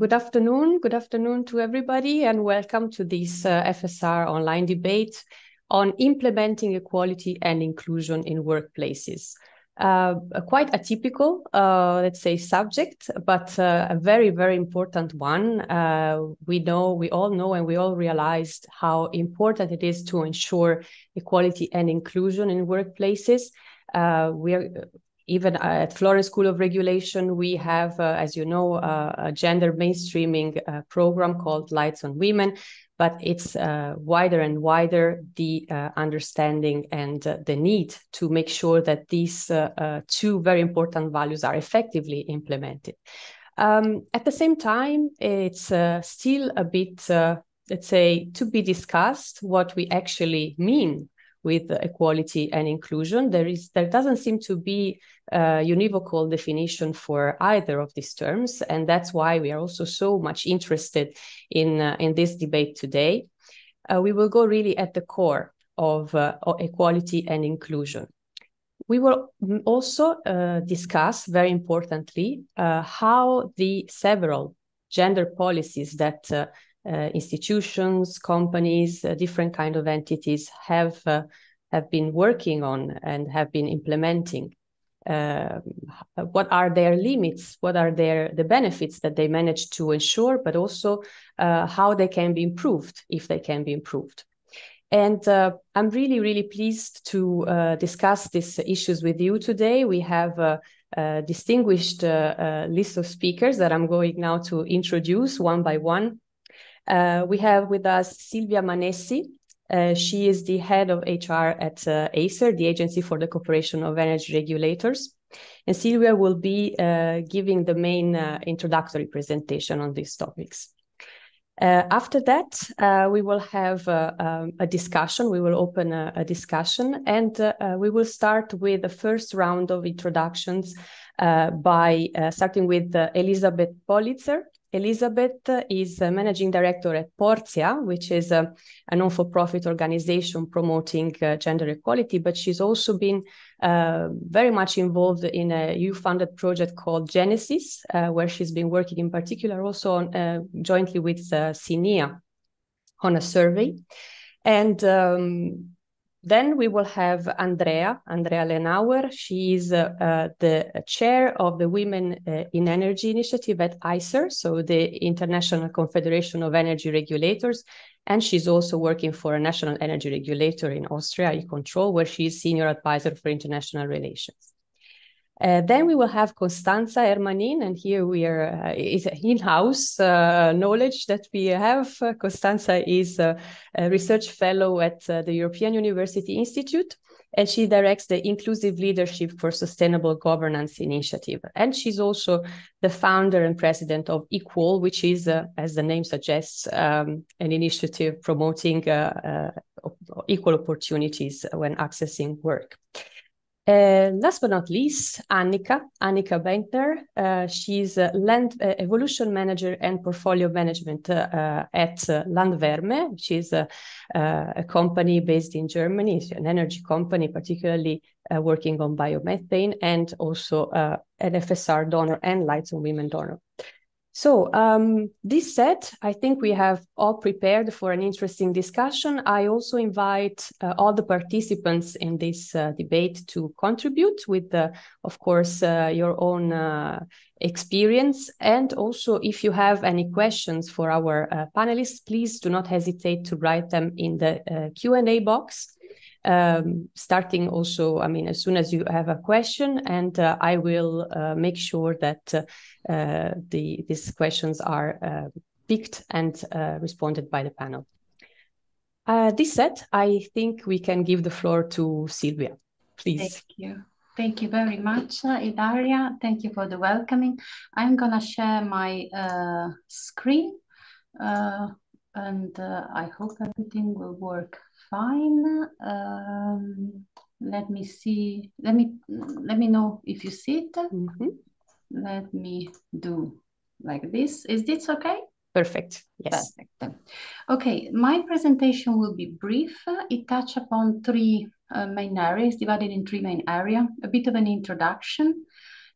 Good afternoon. Good afternoon to everybody, and welcome to this uh, FSR online debate on implementing equality and inclusion in workplaces. Uh, a quite atypical, uh, let's say, subject, but uh, a very, very important one. Uh, we know, we all know, and we all realized how important it is to ensure equality and inclusion in workplaces. Uh, we are even at Florence School of Regulation, we have, uh, as you know, uh, a gender mainstreaming uh, program called Lights on Women, but it's uh, wider and wider the uh, understanding and uh, the need to make sure that these two very important values are effectively implemented. Um, at the same time, it's still a bit, let's say, to be discussed what we actually mean with equality and inclusion. There is there doesn't seem to be a univocal definition for either of these terms, and that's why we are also so much interested in uh, in this debate today. Uh, we will go really at the core of uh, equality and inclusion. We will also uh, discuss, very importantly, uh, how the several gender policies that uh, institutions, companies, uh, different kind of entities have uh, have been working on and have been implementing. Uh, what are their limits? What are their the benefits that they manage to ensure, but also uh, how they can be improved if they can be improved. And uh, I'm really, really pleased to discuss these issues with you today. We have a distinguished list of speakers that I'm going now to introduce one by one. Uh, we have with us Silvia Manessi. Uh, she is the head of HR at uh, ACER, the Agency for the Cooperation of Energy Regulators. And Silvia will be uh, giving the main uh, introductory presentation on these topics. Uh, after that, we will have um, a discussion. We will open a, a discussion and we will start with the first round of introductions by starting with Elizabeth Pollitzer, Elizabeth is managing director at Portia, which is a, a non-for-profit organization promoting uh, gender equality, but she's also been uh, very much involved in a EU funded project called Genesis, uh, where she's been working in particular also on, uh, jointly with uh, CINEA on a survey. And um, then we will have Andrea, Andrea Lenauer. She is uh, the chair of the Women uh, in Energy Initiative at ICER, so the International Confederation of Energy Regulators. And she's also working for a national energy regulator in Austria, E-Control, where she is senior advisor for international relations. Uh, then we will have Costanza Hermanin, and here we are, uh, is in-house uh, knowledge that we have. Uh, Costanza is a, a, research fellow at uh, the European University Institute, and she directs the Inclusive Leadership for Sustainable Governance Initiative. And she's also the founder and president of Equal, which is, uh, as the name suggests, um, an initiative promoting equal opportunities when accessing work. Uh, last but not least, Annika, Annika Bentner. Uh, she's a land uh, evolution manager and portfolio management uh, uh, at Landwärme. She's a, a, company based in Germany, it's an energy company, particularly working on biomethane and also an FSR donor and Lights on Women donor. So um, this said, I think we have all prepared for an interesting discussion. I also invite uh, all the participants in this uh, debate to contribute with, of course, uh, your own uh, experience. And also, if you have any questions for our uh, panelists, please do not hesitate to write them in the Q&A box um, starting also, I mean, as soon as you have a question, and uh, I will uh, make sure that uh, the these questions are uh, picked and uh, responded by the panel. Uh, this said, I think we can give the floor to Silvia, please. Thank you. Thank you very much, Ilaria. Thank you for the welcoming. I'm gonna share my screen and I hope everything will work fine. Um, let me see. Let me let me know if you see it. Mm -hmm. Let me do like this. Is this okay? Perfect. Yes. Perfect. Okay, my presentation will be brief. It touch upon three uh, main areas, divided in three main areas. A bit of an introduction,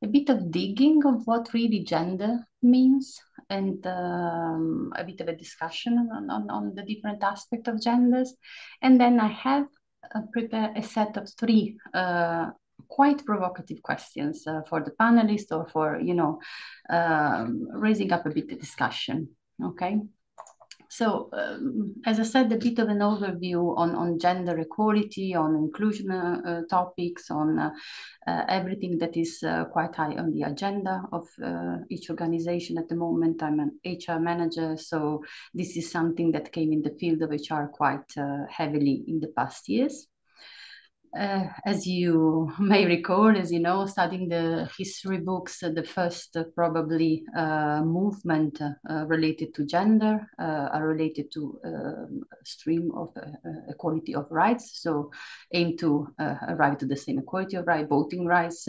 a bit of digging of what really gender means, and um, a bit of a discussion on, on, on the different aspects of genders. And then I have uh, prepared a set of three uh, quite provocative questions uh, for the panelists or for, you know, um, raising up a bit the discussion, okay? So, um, as I said, a bit of an overview on, on gender equality, on inclusion uh, uh, topics, on uh, uh everything that is uh, quite high on the agenda of uh, each organization at the moment. I'm an HR manager, so this is something that came in the field of HR quite heavily in the past years uh, as you may recall, as you know, studying the history books, uh, the first uh, probably uh, movement uh, related to gender are related to um, stream of equality of rights. So aim to arrive to the same equality of rights, voting rights,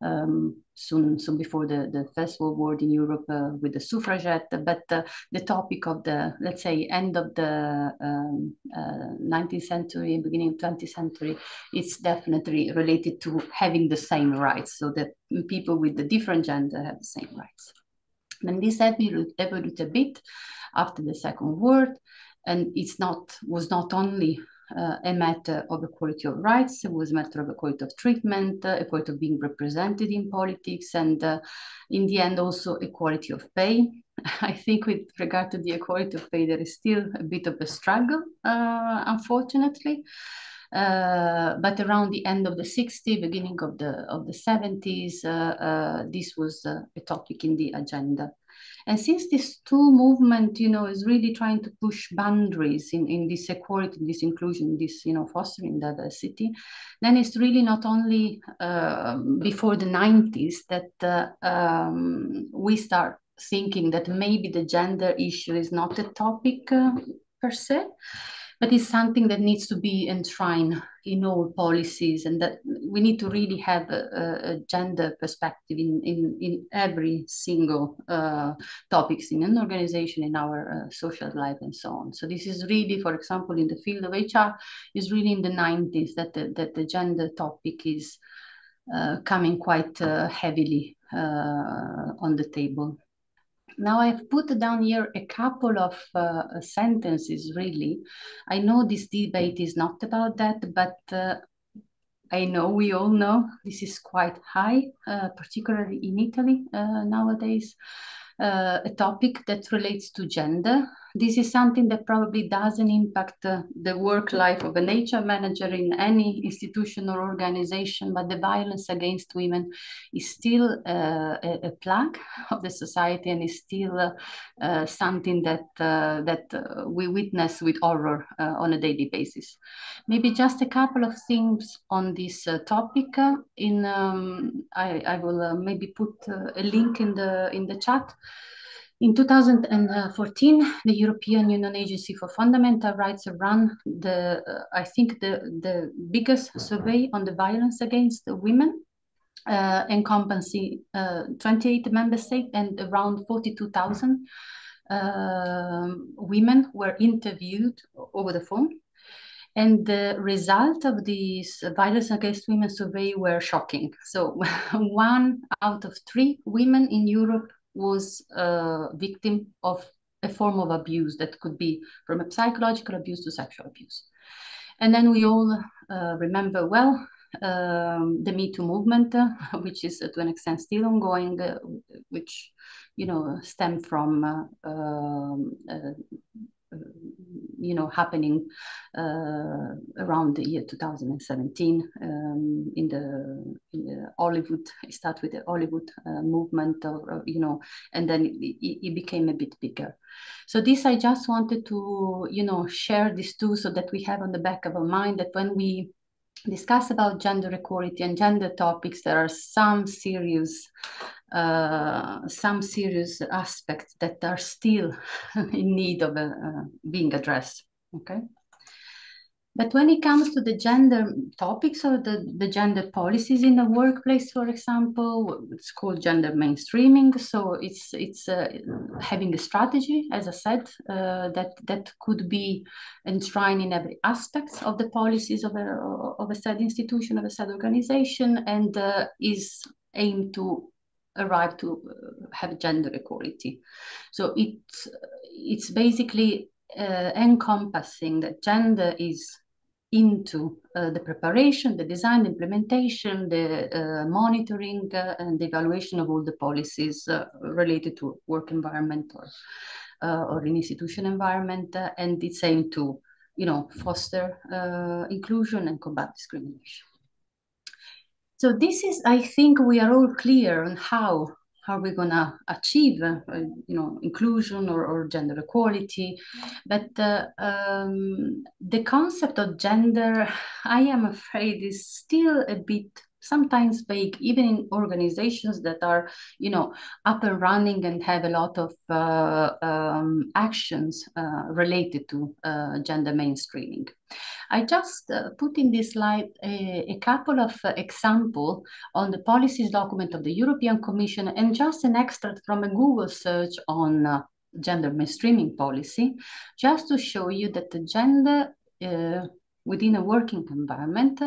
um, soon soon before the, the First World War in Europe uh, with the suffragette, but uh, the topic of the, let's say, end of the um, uh, 19th century beginning of 20th century, it's definitely related to having the same rights, so that people with the different gender have the same rights. And this evolved a bit after the Second World, and it's not was not only uh, a matter of equality of rights, it was a matter of equality of treatment, uh, equality of being represented in politics, and uh, in the end also equality of pay. I think with regard to the equality of pay, there is still a bit of a struggle, uh, unfortunately. Uh, but around the end of the 60s, beginning of the of the 70s, uh, this was a topic in the agenda. And since this two movement, you know, is really trying to push boundaries in, in this equality, this inclusion, this, you know, fostering diversity, then it's really not only uh, before the 90s that uh, um, we start thinking that maybe the gender issue is not a topic uh, per se, but it's something that needs to be enshrined in all policies and that we need to really have a, a gender perspective in, in, in every single uh, topics in an organization, in our uh, social life and so on. So this is really, for example, in the field of HR, is really in the 90s that the, that the gender topic is uh, coming quite uh, heavily uh, on the table. Now I've put down here a couple of uh, sentences, really. I know this debate is not about that, but uh, I know we all know this is quite high, uh, particularly in Italy uh, nowadays, uh, a topic that relates to gender this is something that probably doesn't impact uh, the work life of an HR manager in any institution or organization, but the violence against women is still uh, a, a, plague of the society and is still uh, uh something that uh, that uh, we witness with horror on a daily basis. Maybe just a couple of things on this topic. in um, I, I, will maybe put a link in the in the chat. In 2014, the European Union Agency for Fundamental Rights ran the, uh, I think, the, the biggest survey on the violence against women, uh, encompassing uh, 28 member states and around 42,000 uh, women were interviewed over the phone. And the result of this violence against women survey were shocking. So one out of three women in Europe was a victim of a form of abuse that could be from a psychological abuse to sexual abuse. And then we all uh, remember well um, the Me Too movement, uh, which is uh, to an extent still ongoing, uh, which you know stem from uh, um, uh, you know, happening uh, around the year 2017 um, in, the, in the Hollywood. It started with the Hollywood uh, movement, or, you know, and then it, it, became a bit bigger. So this, I just wanted to, you know, share this too, so that we have on the back of our mind that when we discuss about gender equality and gender topics, there are some serious uh, some serious aspects that are still in need of uh, being addressed. Okay. But when it comes to the gender topics or the, the gender policies in the workplace, for example, it's called gender mainstreaming. So it's it's uh, having a strategy, as I said, uh, that that could be enshrined in every aspect of the policies of a of a said institution of a said organization, and uh, is aimed to arrive to uh, have gender equality. So it's it's basically uh, encompassing that gender is into uh, the preparation, the design, implementation, the uh, monitoring, uh, and the evaluation of all the policies uh, related to work environment or or in institution environment, and it's aimed to, you know, foster inclusion and combat discrimination. So this is, I think, we are all clear on how how are we going to achieve uh, you know inclusion or, or gender equality. But uh, um, the concept of gender i am afraid is still a bit sometimes vague, even in organizations that are, you know, up and running and have a lot of uh, um, actions uh, related to uh, gender mainstreaming. I just uh, put in this slide a, a couple of uh, examples on the policies document of the European Commission and just an extract from a Google search on uh, gender mainstreaming policy, just to show you that the gender within a working environment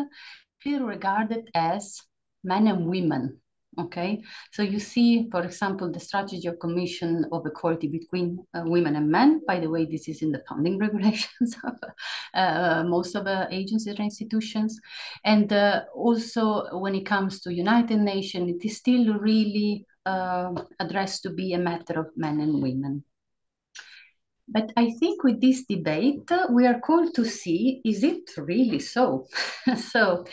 still regarded as men and women. Okay, so you see, for example, the strategy of commission of equality between uh, women and men. By the way, this is in the funding regulations of uh, most of the agencies and institutions. And uh, also when it comes to United Nations, it is still really uh, addressed to be a matter of men and women. But I think with this debate, uh, we are called to see, is it really so? so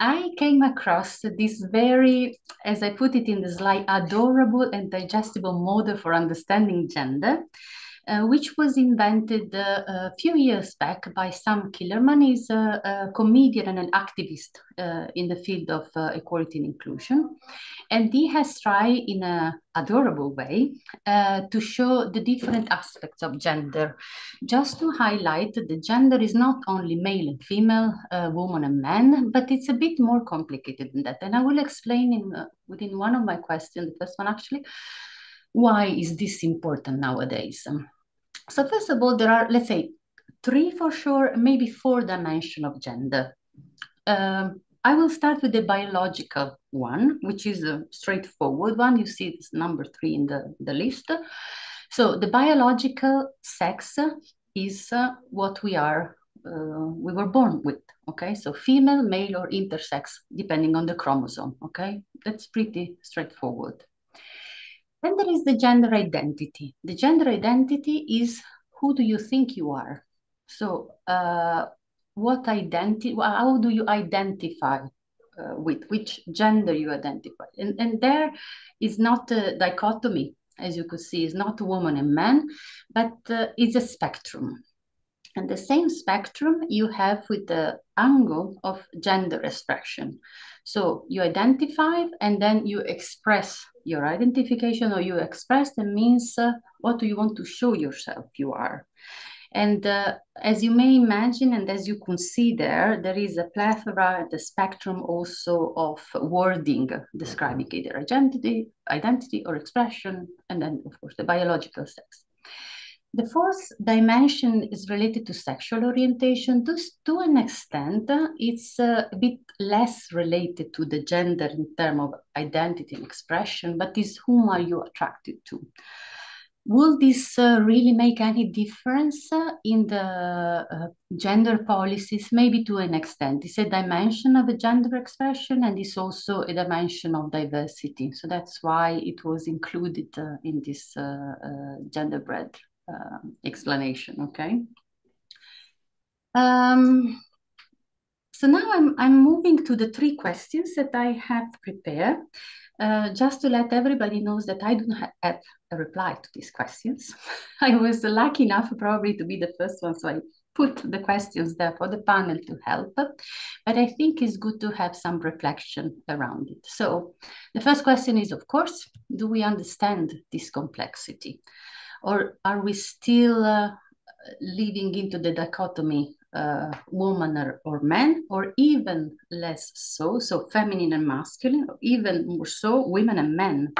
I came across this very, as I put it in the slide, adorable and digestible model for understanding gender uh, which was invented uh, a few years back by Sam Killermann. He's a, a comedian and an activist uh, in the field of uh, equality and inclusion. And he has tried in an adorable way uh, to show the different aspects of gender, just to highlight that gender is not only male and female, woman and man, but it's a bit more complicated than that. And I will explain in, within one of my questions, the first one actually, why is this important nowadays? So first of all, there are, let's say, three for sure, maybe four dimension of gender. Um, I will start with the biological one, which is a straightforward one. You see this number three in the, the list. So the biological sex is uh, what we are, uh, we were born with, okay? So female, male, or intersex, depending on the chromosome, okay? That's pretty straightforward. Then there is the gender identity. The gender identity is who do you think you are? So, uh, what identity? How do you identify uh, with which gender you identify? And and there is not a dichotomy, as you could see, is not woman and man, but uh, it's a spectrum. And the same spectrum you have with the angle of gender expression. So you identify and then you express your identification or you express the means uh, what do you want to show yourself you are. And uh, as you may imagine, and as you can see there, there is a plethora, the spectrum also of wording describing either identity, identity or expression, and then of course the biological sex. The fourth dimension is related to sexual orientation. This, to an extent, it's a bit less related to the gender in terms of identity and expression, but is whom are you attracted to? Will this uh, really make any difference uh, in the uh, gender policies? Maybe to an extent. It's a dimension of a gender expression and it's also a dimension of diversity. So that's why it was included uh, in this uh, uh, gender bread uh, explanation, okay? Um, so now I'm, I'm moving to the three questions that I have prepared, uh, just to let everybody knows that I don't have a reply to these questions. I was lucky enough probably to be the first one, so I put the questions there for the panel to help. But I think it's good to have some reflection around it. So the first question is, of course, do we understand this complexity? Or are we still uh, living into the dichotomy uh, woman or, or man, or even less so, so feminine and masculine, or even more so, women and men?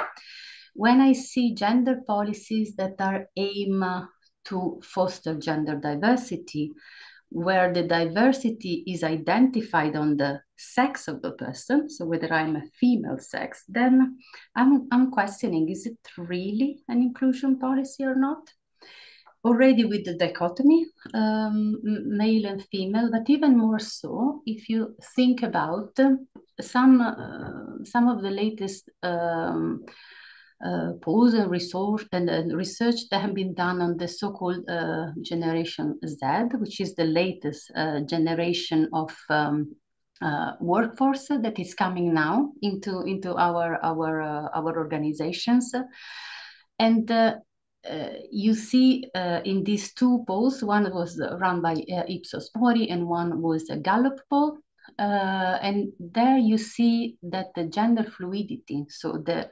When I see gender policies that are aim uh, to foster gender diversity, where the diversity is identified on the sex of the person, so whether I'm a female sex, then I'm, I'm questioning is it really an inclusion policy or not? Already with the dichotomy, um, male and female, but even more so if you think about some, uh, some of the latest. Um, uh, polls and research and uh, research that have been done on the so-called uh, Generation Z, which is the latest uh, generation of um, uh, workforce that is coming now into into our our uh, our organizations, and. you see in these two polls, one was run by Ipsos Mori and one was a Gallup poll. And there you see that the gender fluidity, so the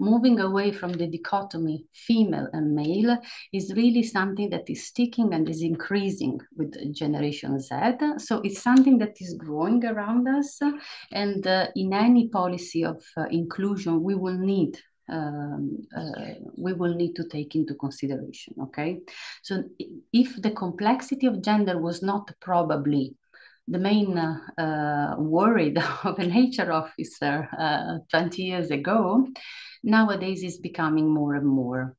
moving away from the dichotomy female and male is really something that is sticking and is increasing with Generation Z. So it's something that is growing around us. And uh, in any policy of uh, inclusion, we will need um, uh, we will need to take into consideration. Okay, so if the complexity of gender was not probably the main uh, worry of an HR officer uh, 20 years ago, nowadays is becoming more and more.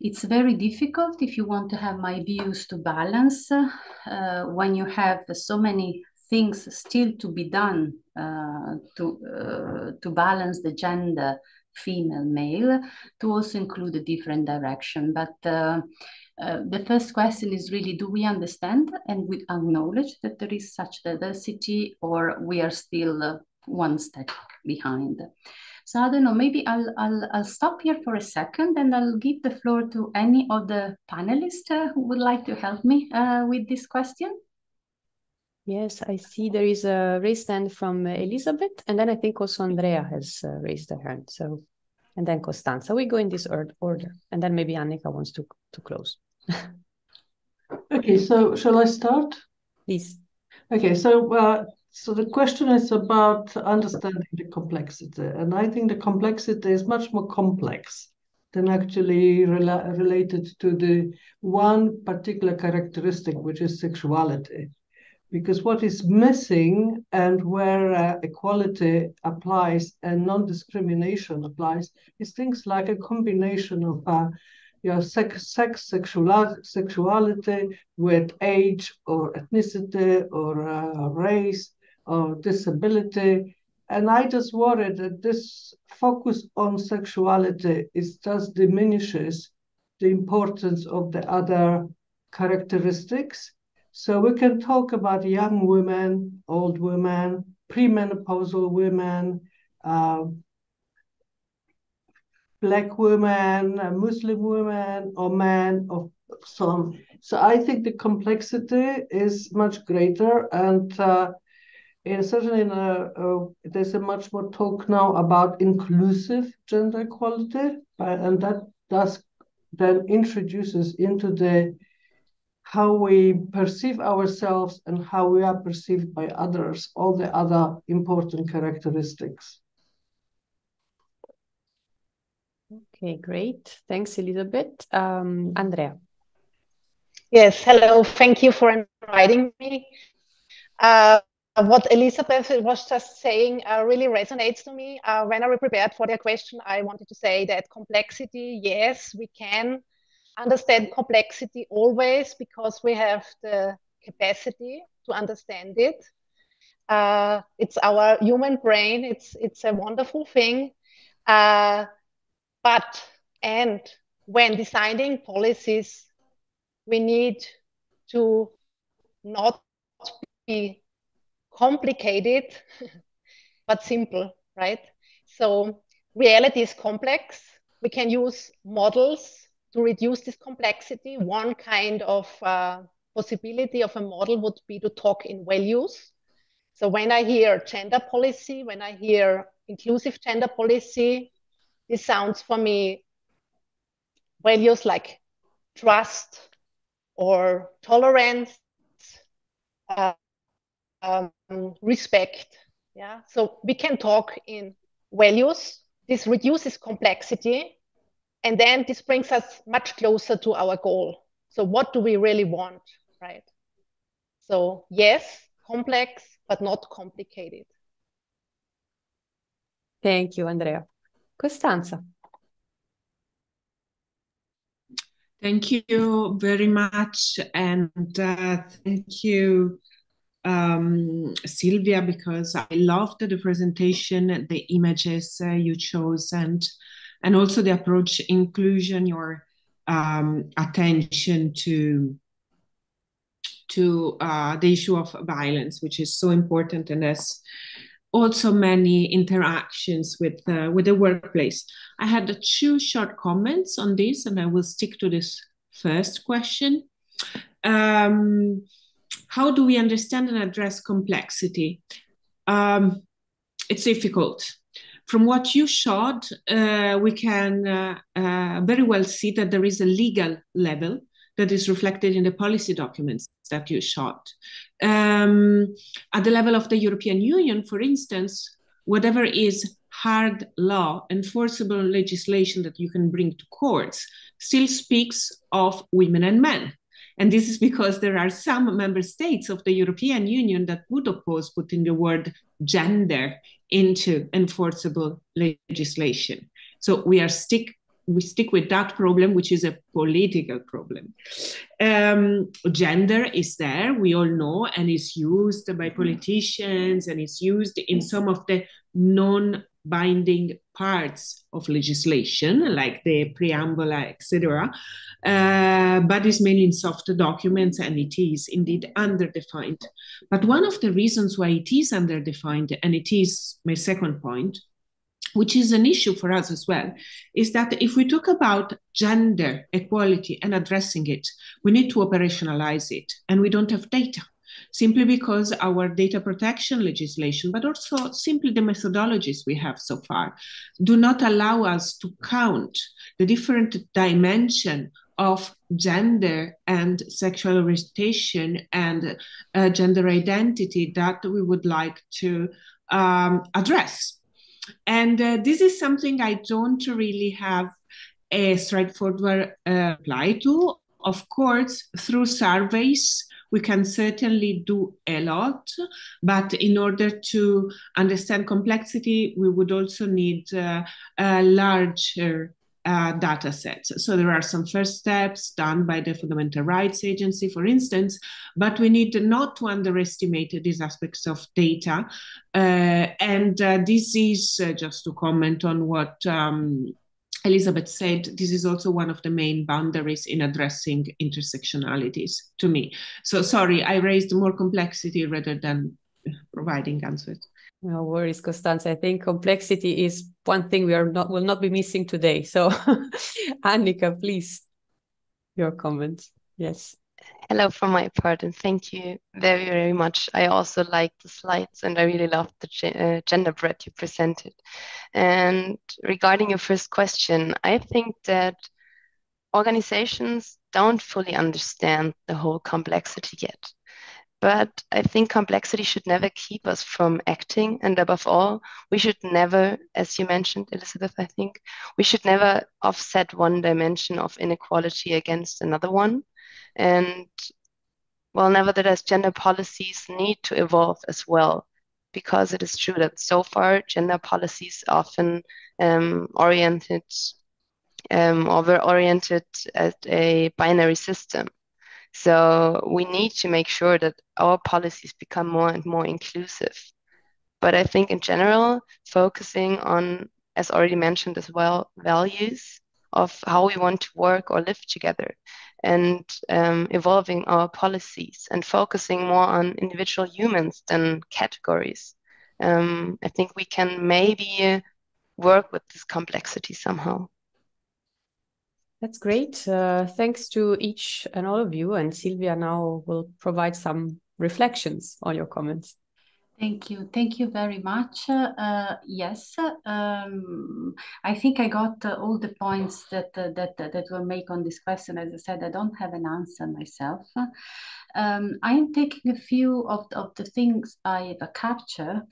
It's very difficult if you want to have my views to balance uh, when you have so many things still to be done uh, to, uh, to balance the gender female male to also include a different direction but uh, the first question is really do we understand and we acknowledge that there is such diversity or we are still uh, one step behind so I don't know, maybe I'll, I'll, I'll stop here for a second and I'll give the floor to any of the panelists uh, who would like to help me uh, with this question. Yes, I see there is a raised hand from Elizabeth, and then I think also Andrea has uh, raised her hand. So, and then Costanza. We go in this order, and then maybe Annika wants to to close. Okay, so shall I start? Please. Okay, so uh, so the question is about understanding the complexity, and I think the complexity is much more complex than actually rela related to the one particular characteristic, which is sexuality. Because what is missing and where uh, equality applies and non-discrimination applies is things like a combination of uh, your sex, sex sexuality, sexuality with age or ethnicity or uh, race or disability. And I just worry that this focus on sexuality is just diminishes the importance of the other characteristics. So we can talk about young women, old women, premenopausal women, uh, black women, Muslim women, or men of some. So I think the complexity is much greater, and uh, and certainly in a, uh, there's a much more talk now about inclusive gender equality, and that does then introduces into the how we perceive ourselves and how we are perceived by others, all the other important characteristics. Okay, great. Thanks, Elizabeth. Um, Andrea. Yes, hello. Thank you for inviting me. Uh, what Elizabeth was just saying uh, really resonates to me. Uh, when I prepared for their question, I wanted to say that complexity, yes, we can understand complexity always because we have the capacity to understand it. Uh, it's our human brain. It's it's a wonderful thing. Uh, but and when designing policies, we need to not be complicated, but simple, right? So reality is complex. We can use models to reduce this complexity. One kind of uh, possibility of a model would be to talk in values. So when I hear gender policy, when I hear inclusive gender policy, this sounds for me values like trust or tolerance, uh, um, respect. Yeah, so we can talk in values. This reduces complexity, and then this brings us much closer to our goal. So, what do we really want, right? So yes, complex, but not complicated. Thank you, Andrea. Costanza. Thank you very much. And uh, thank you, um, Silvia, because I loved the presentation, the images uh, you chose, and and also the approach inclusion, your um, attention to to uh, the issue of violence, which is so important and has also many interactions with uh, with the workplace. I had two short comments on this, and I will stick to this first question. Um, how do we understand and address complexity? Um, it's difficult. From what you showed, uh, we can uh, uh very well see that there is a legal level that is reflected in the policy documents that you shot. Um, at the level of the European Union, for instance, whatever is hard law, enforceable legislation that you can bring to courts, still speaks of women and men. And this is because there are some member states of the European Union that would oppose putting the word gender into enforceable legislation. So we are stick we stick with that problem, which is a political problem. Um, gender is there, we all know, and is used by politicians and is used in some of the non binding parts of legislation, like the preamble, etc., uh, but it's mainly in soft documents and it is indeed underdefined. But one of the reasons why it is underdefined, and it is my second point, which is an issue for us as well, is that if we talk about gender equality and addressing it, we need to operationalize it, and we don't have data. Simply because our data protection legislation, but also simply the methodologies we have so far, do not allow us to count the different dimension of gender and sexual orientation and uh, gender identity that we would like to um, address and uh, this is something I don't really have a straightforward uh, reply to. Of course, through surveys, we can certainly do a lot, but in order to understand complexity, we would also need uh, a larger uh, data sets. So there are some first steps done by the Fundamental Rights Agency, for instance, but we need not to underestimate these aspects of data. Uh, and uh, this is uh, just to comment on what um, Elizabeth said, this is also one of the main boundaries in addressing intersectionalities to me. So sorry, I raised more complexity rather than providing answers. No worries, Costanza. I think complexity is one thing we are not will not be missing today. So, Annika, please, your comments. Yes. Hello from my part, and thank you very, very much. I also like the slides, and I really loved the uh, gender bread you presented. And regarding your first question, I think that organizations don't fully understand the whole complexity yet. But I think complexity should never keep us from acting. And above all, we should never, as you mentioned, Elizabeth, I think, we should never offset one dimension of inequality against another one. And well, nevertheless, gender policies need to evolve as well, because it is true that so far gender policies often um, oriented um, or were oriented at a binary system. So we need to make sure that our policies become more and more inclusive. But I think in general, focusing on, as already mentioned as well, values of how we want to work or live together and um, evolving our policies and focusing more on individual humans than categories. Um, I think we can maybe work with this complexity somehow. That's great. Uh, thanks to each and all of you. And Silvia now will provide some reflections on your comments. Thank you. Thank you very much. Uh, yes, um, I think I got uh, all the points that, uh, that, that were made on this question. As I said, I don't have an answer myself. Um, I am taking a few of, of the things I capture.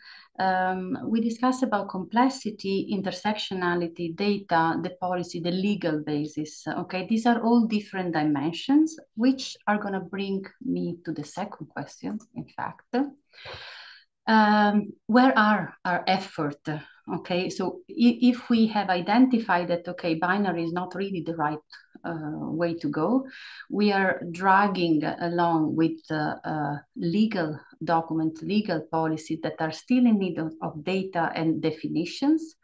Um, we discussed about complexity, intersectionality, data, the policy, the legal basis. Okay, these are all different dimensions, which are going to bring me to the second question, in fact um, where are our effort? Okay, so if we have identified that, okay, binary is not really the right uh, way to go, we are dragging along with uh, legal document, legal policies that are still in need of, of data and definitions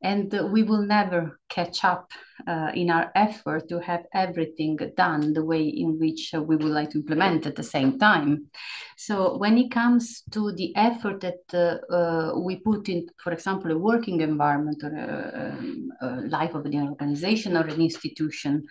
and we will never catch up uh, in our effort to have everything done the way in which we would like to implement at the same time. So when it comes to the effort that uh, uh we put in, for example, a working environment or a, a, a life of an organization or an institution,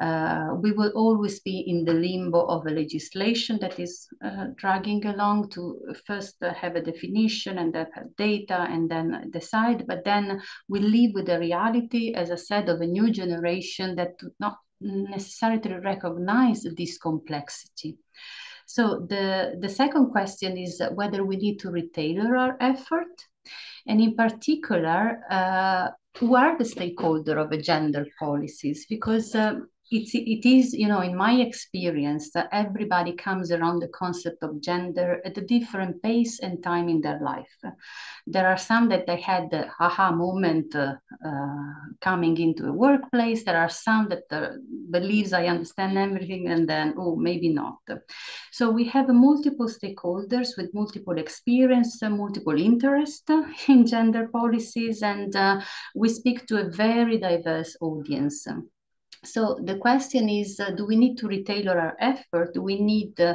uh, we will always be in the limbo of a legislation that is uh, dragging along to first uh, have a definition and then have data and then decide. But then we live with the reality, as I said, of a new generation that do not necessarily recognize this complexity. So the, the second question is whether we need to retailor our effort. And in particular, uh, who are the stakeholder of gender policies? Because um, it's it is you know in my experience that everybody comes around the concept of gender at a different pace and time in their life. There are some that they had the aha moment uh, uh, coming into a workplace. There are some that uh, believes i understand everything and then oh maybe not. So we have multiple stakeholders with multiple experience multiple interest in gender policies and uh, we speak to a very diverse audience so the question is, uh, do we need to retailor our effort? Do we need uh,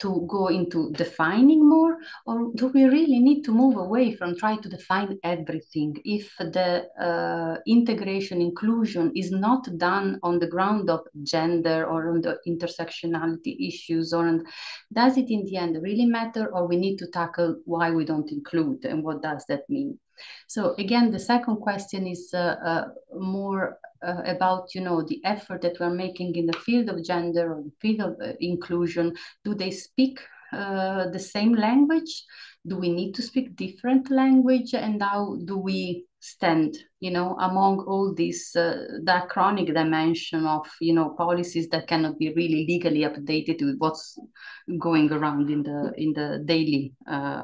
to go into defining more? Or do we really need to move away from trying to define everything if the uh, integration, inclusion is not done on the ground of gender or on the intersectionality issues? Or on, does it in the end really matter? Or we need to tackle why we don't include and what does that mean? So again, the second question is uh, uh, more uh, about you know the effort that we're making in the field of gender or the field of uh, inclusion. Do they speak uh, the same language? Do we need to speak different language? And how do we stand you know among all this uh, chronic dimension of you know policies that cannot be really legally updated with what's going around in the in the daily uh,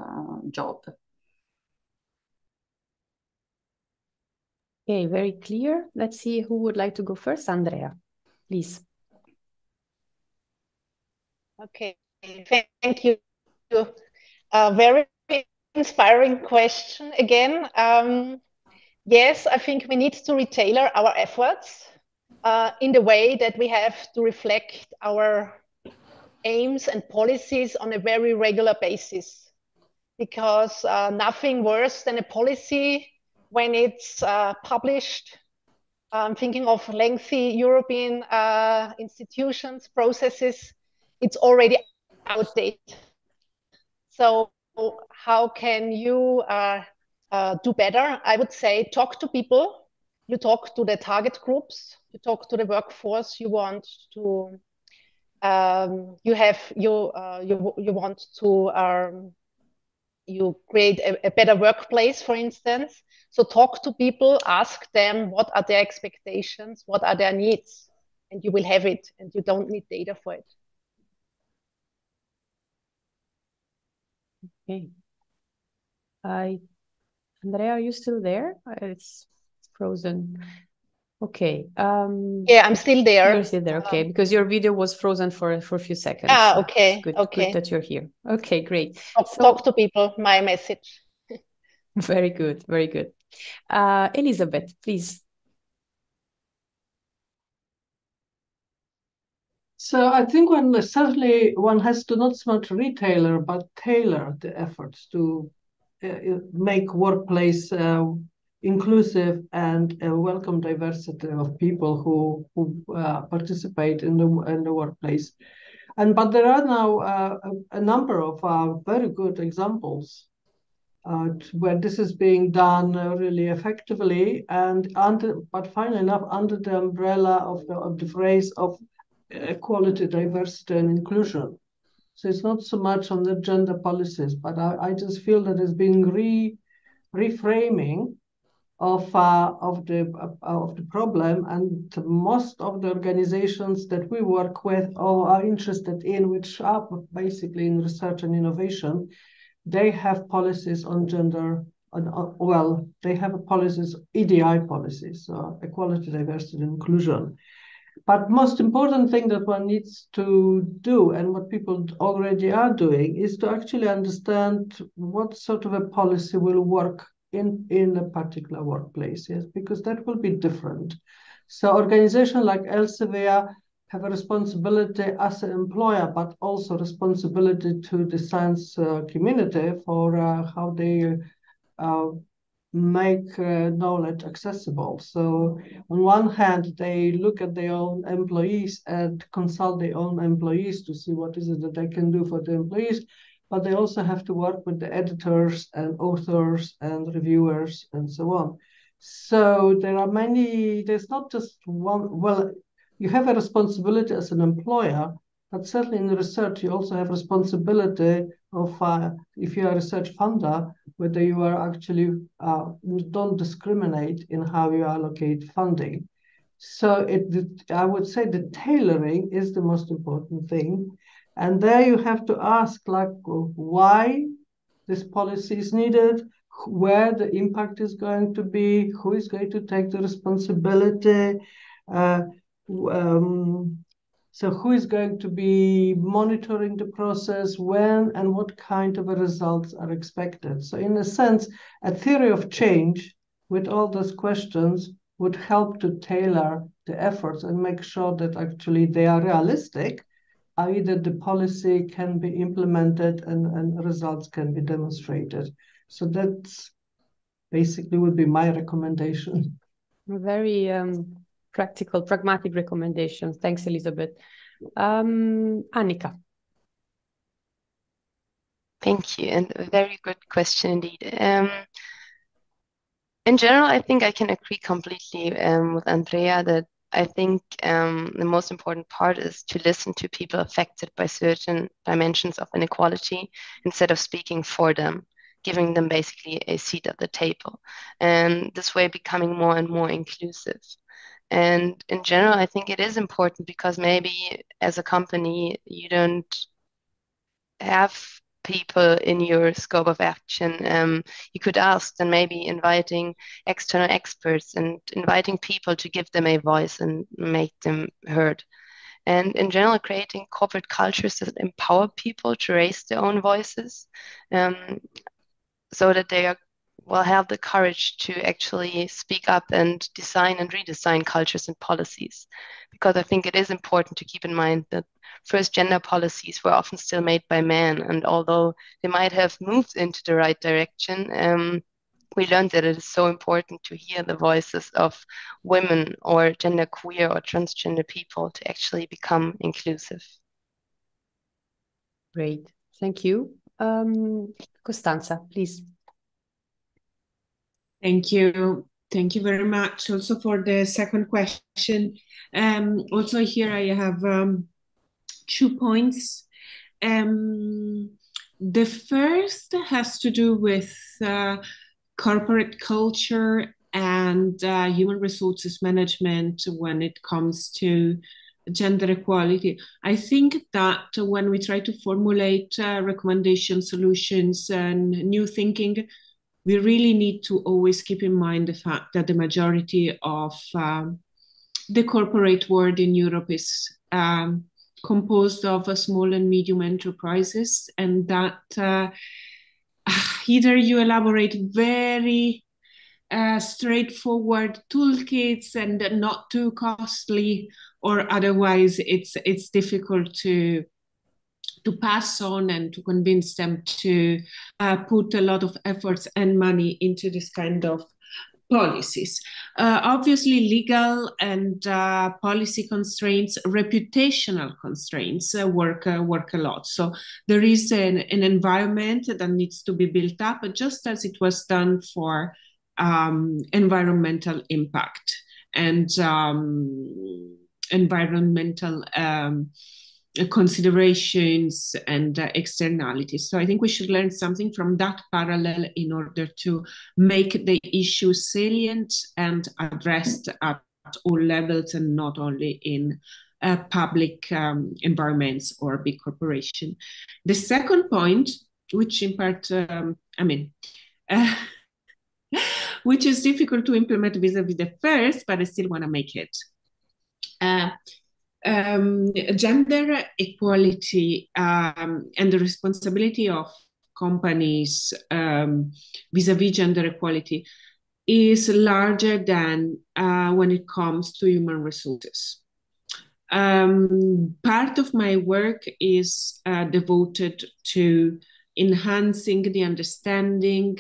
job Okay, very clear. Let's see who would like to go first. Andrea, please. Okay, thank you. A very inspiring question again. Um, yes, I think we need to retailor our efforts uh, in the way that we have to reflect our aims and policies on a very regular basis. Because uh, nothing worse than a policy when it's uh, published. I'm thinking of lengthy European uh, institutions, processes, it's already outdated. So how can you uh, uh, do better? I would say talk to people, you talk to the target groups, you talk to the workforce you want to, um, you have, you, uh, you, you want to, um, you create a, a better workplace, for instance, so talk to people, ask them what are their expectations, what are their needs, and you will have it, and you don't need data for it. Okay. I, Andrea, are you still there? Uh, it's frozen. Okay. Um, yeah, I'm still there. You're still there. Okay, um, because your video was frozen for for a few seconds. Ah, okay. So good, okay. Good that you're here. Okay, great. Talk, so, talk to people. My message. very good. Very good. Uh, Elizabeth, please. So I think when certainly one has to not so much retailer but tailor the efforts to uh, make workplace uh, inclusive and uh, welcome diversity of people who who uh, participate in the in the workplace. And but there are now uh, a, a, number of uh, very good examples uh, where this is being done uh, really effectively and under but finally enough under the umbrella of the, of the phrase of equality diversity and inclusion so it's not so much on the gender policies but i, I just feel that there's been re reframing of uh, of the uh, of the problem and most of the organizations that we work with or are interested in which are basically in research and innovation they have policies on gender well they have a policies edi policies so equality diversity and inclusion. But most important thing that one needs to do and what people already are doing is to actually understand what sort of a policy will work in in a particular workplace yes because that will be different so organization like elsevier have a responsibility as an employer, but also responsibility to the science uh, community for uh, how they uh, make uh, knowledge accessible. So on one hand, they look at their own employees and consult their own employees to see what is it that they can do for the employees, but they also have to work with the editors and authors and reviewers and so on. So there are many, there's not just one, well, you have a responsibility as an employer, but certainly in research, you also have responsibility of, uh, if you're a research funder, whether you are actually, uh, don't discriminate in how you allocate funding. So it, I would say the tailoring is the most important thing. And there you have to ask like why this policy is needed, where the impact is going to be, who is going to take the responsibility, uh, um, so who is going to be monitoring the process, when and what kind of results are expected? So in a sense, a theory of change with all those questions would help to tailor the efforts and make sure that actually they are realistic, i.e. that the policy can be implemented and, and results can be demonstrated. So that's basically would be my recommendation. Very um, practical, pragmatic recommendations. Thanks, Elizabeth. Um, Annika. Thank you, and a very good question indeed. Um, in general, I think I can agree completely um, with Andrea that I think um, the most important part is to listen to people affected by certain dimensions of inequality instead of speaking for them, giving them basically a seat at the table, and this way becoming more and more inclusive. And in general, I think it is important because maybe as a company, you don't have people in your scope of action. Um, you could ask then maybe inviting external experts and inviting people to give them a voice and make them heard. And in general, creating corporate cultures that empower people to raise their own voices um, so that they are will have the courage to actually speak up and design and redesign cultures and policies. Because I think it is important to keep in mind that first gender policies were often still made by men. And although they might have moved into the right direction, um, we learned that it is so important to hear the voices of women or gender queer or transgender people to actually become inclusive. Great. Thank you. Um, Costanza, please. Thank you. Thank you very much also for the second question. Um, also here I have um, two points. Um, the first has to do with uh, corporate culture and uh, human resources management when it comes to gender equality. I think that when we try to formulate uh, recommendation solutions and new thinking, we really need to always keep in mind the fact that the majority of um, the corporate world in Europe is um, composed of uh, small and medium enterprises, and that uh, either you elaborate very uh, straightforward toolkits and not too costly, or otherwise it's it's difficult to to pass on and to convince them to uh, put a lot of efforts and money into this kind of policies. Uh, obviously, legal and uh, policy constraints, reputational constraints uh, work uh, work a lot. So there is an, an environment that needs to be built up, just as it was done for um, environmental impact and um, environmental. Um, considerations and uh, externalities. So I think we should learn something from that parallel in order to make the issue salient and addressed at all levels and not only in uh, public um, environments or big corporation. The second point, which in part, um, I mean, uh, which is difficult to implement vis-a-vis the first, but I still want to make it. Uh, um, gender equality um, and the responsibility of companies um, vis-a-vis gender equality is larger than uh, when it comes to human resources. Um, part of my work is uh, devoted to enhancing the understanding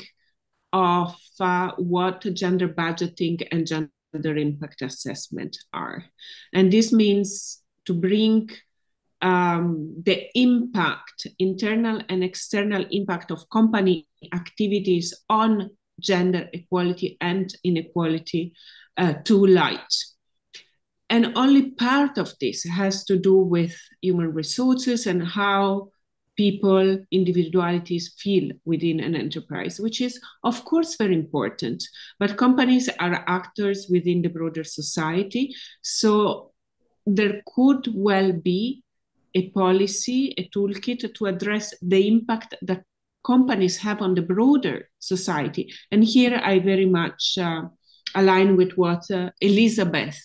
of uh, what gender budgeting and gender their impact assessment are. And this means to bring um, the impact, internal and external impact of company activities on gender equality and inequality uh, to light. And only part of this has to do with human resources and how people, individualities feel within an enterprise, which is, of course, very important. But companies are actors within the broader society. So there could well be a policy, a toolkit to address the impact that companies have on the broader society. And here I very much uh, align with what uh, Elizabeth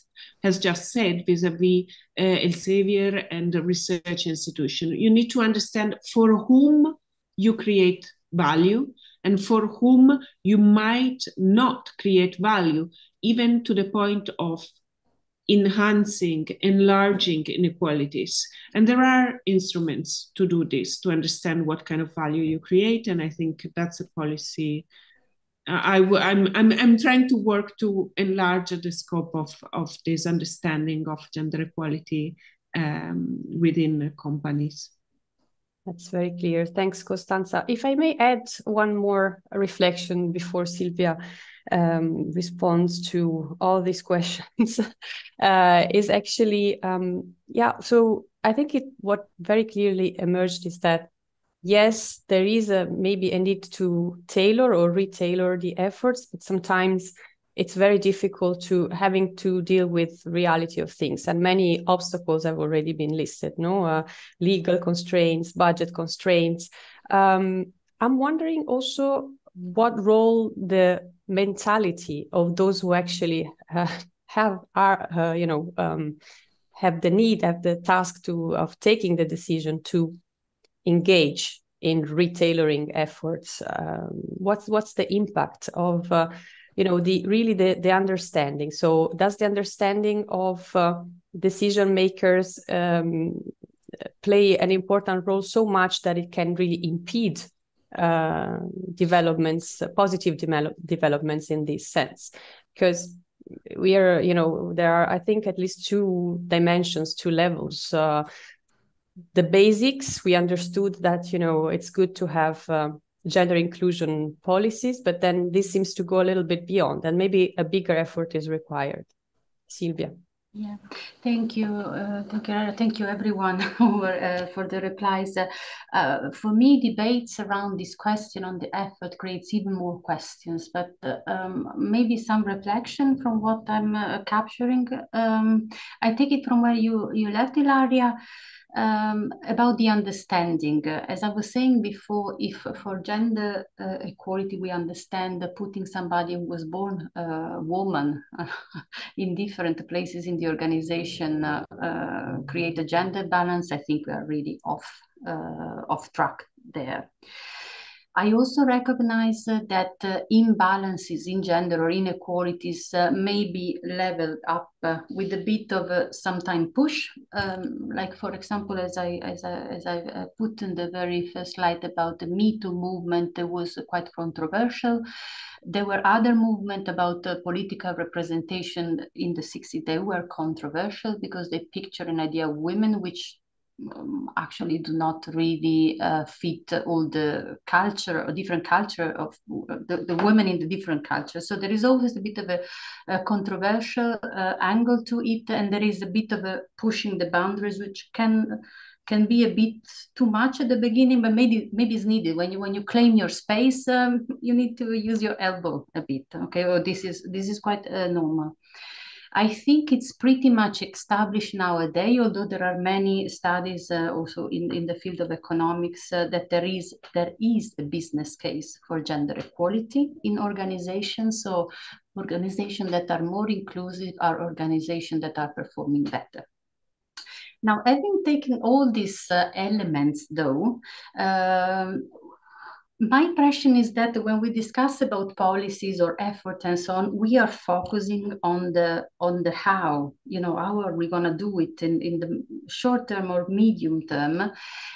has just said vis-a-vis uh, Elsevier and the research institution. You need to understand for whom you create value and for whom you might not create value, even to the point of enhancing, enlarging inequalities. And there are instruments to do this, to understand what kind of value you create. And I think that's a policy I, I'm, I'm, I'm trying to work to enlarge the scope of, of this understanding of gender equality um, within companies. That's very clear. Thanks, Costanza. If I may add one more reflection before Silvia um, responds to all these questions, uh, is actually, um, yeah, so I think it what very clearly emerged is that yes, there is a maybe a need to tailor or retailor the efforts, but sometimes it's very difficult to having to deal with reality of things. And many obstacles have already been listed no? Uh, legal constraints budget constraints. Um, i'm wondering also what role the mentality of those who actually uh, have are uh, you know um, have the need have the task to of taking the decision to engage in retailoring efforts? Um, what's what's the impact of uh, you know the really the the understanding? So does the understanding of uh, decision makers um, play an important role so much that it can really impede uh, developments, positive de- developments in this sense? Because we are, you know, there are I think at least two dimensions, two levels. Uh, the basics. We understood that you know it's good to have uh, gender inclusion policies but then this seems to go a little bit beyond and maybe a bigger effort is required. Silvia yeah, thank you, uh, thank you, thank you, everyone for uh, for the replies. Uh, uh, for me, debates around this question on the effort creates even more questions, but uh, um, maybe some reflection from what I'm uh, capturing. Um, I take it from where you you left, Ilaria um, about the understanding. Uh, as I was saying before, if for gender uh, equality we understand putting somebody who was born a uh, woman in different places in the organization uh, uh, create a gender balance, I think we are really off off track there. I also recognize uh, that uh, imbalances in gender or inequalities uh, may be leveled up with a bit of a sometime push. Um, like for example, as I as I as I put in the very first slide about the Me Too movement, that was quite controversial. There were other movements about political representation in the 60s. They were controversial because they picture an idea of women which um, actually do not really uh, fit all the culture or different culture of uh, the, the women in the different cultures. So there is always a bit of a, a controversial uh, angle to it, and there is a bit of a pushing the boundaries, which can can be a bit too much at the beginning, but maybe maybe it's needed when you when you claim your space. Um, you need to use your elbow a bit. Okay, or well, this is this is quite uh, normal. I think it's pretty much established nowadays, although there are many studies uh, also in, in the field of economics uh, that there is there is a business case for gender equality in organizations. So organizations that are more inclusive are organizations that are performing better. Now, having taken all these uh, elements, though, um, my impression is that when we discuss about policies or effort and so on we are focusing on the on the how you know how are we going to do it in, in the short term or medium term.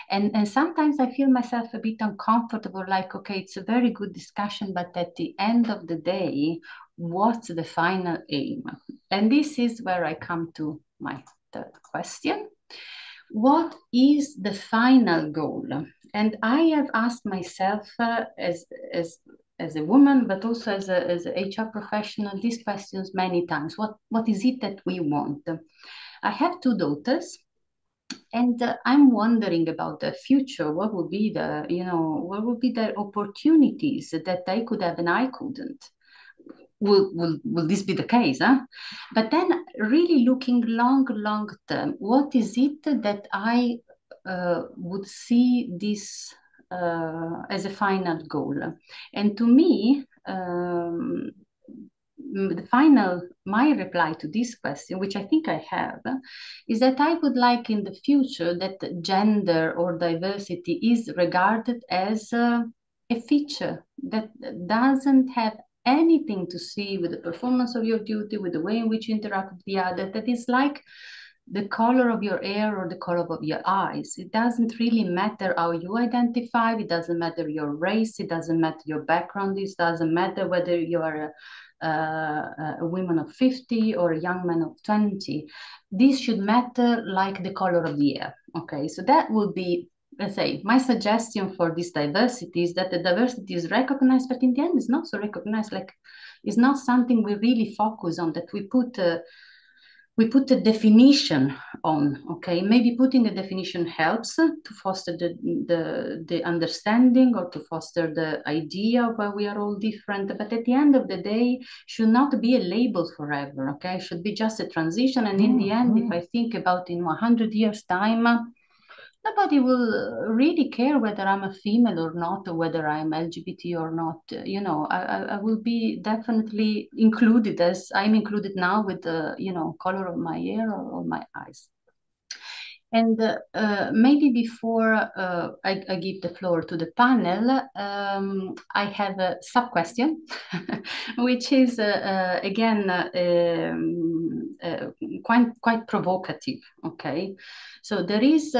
And and sometimes i feel myself a bit uncomfortable like okay it's a very good discussion but at the end of the day what's the final aim? And this is where i come to my third question. What is the final goal and I have asked myself uh, as as as a woman, but also as a as a HR professional, these questions many times. What what is it that we want? I have two daughters, and uh, I'm wondering about the future. What would be the you know what would be the opportunities that they could have and I couldn't? Will, will, will this be the case? Huh? But then, really looking long, long term, what is it that I would see this uh, as a final goal. And to me, um, the final my reply to this question which i think i have is that i would like in the future that gender or diversity is regarded as a, a feature that doesn't have anything to see with the performance of your duty with the way in which you interact with the other that is like the color of your hair or the color of your eyes. It doesn't really matter how you identify. It doesn't matter your race. It doesn't matter your background. It doesn't matter whether you are a, a, a woman of 50 or a young man of 20. This should matter like the color of the hair. Okay, so that would be let's say my suggestion for this diversity is that the diversity is recognized but in the end it's not so recognized like it's not something we really focus on that we put uh, we put a definition on okay? Maybe putting a definition helps to foster the, the the understanding or to foster the idea where we are all different but at the end of the day should not be a label forever okay? Should be just a transition and in the end if mm-hmm. i think about in 100 years time nobody will really care whether I'm a female or not, or whether I'm LGBT or not. You know, I, I will be definitely included as I'm included now with the, you know, color of my hair or, or my eyes. And uh, uh, maybe before uh, I, I, give the floor to the panel, um, I have a sub question, which is uh, uh, again um, uh, quite quite provocative. Okay, so there is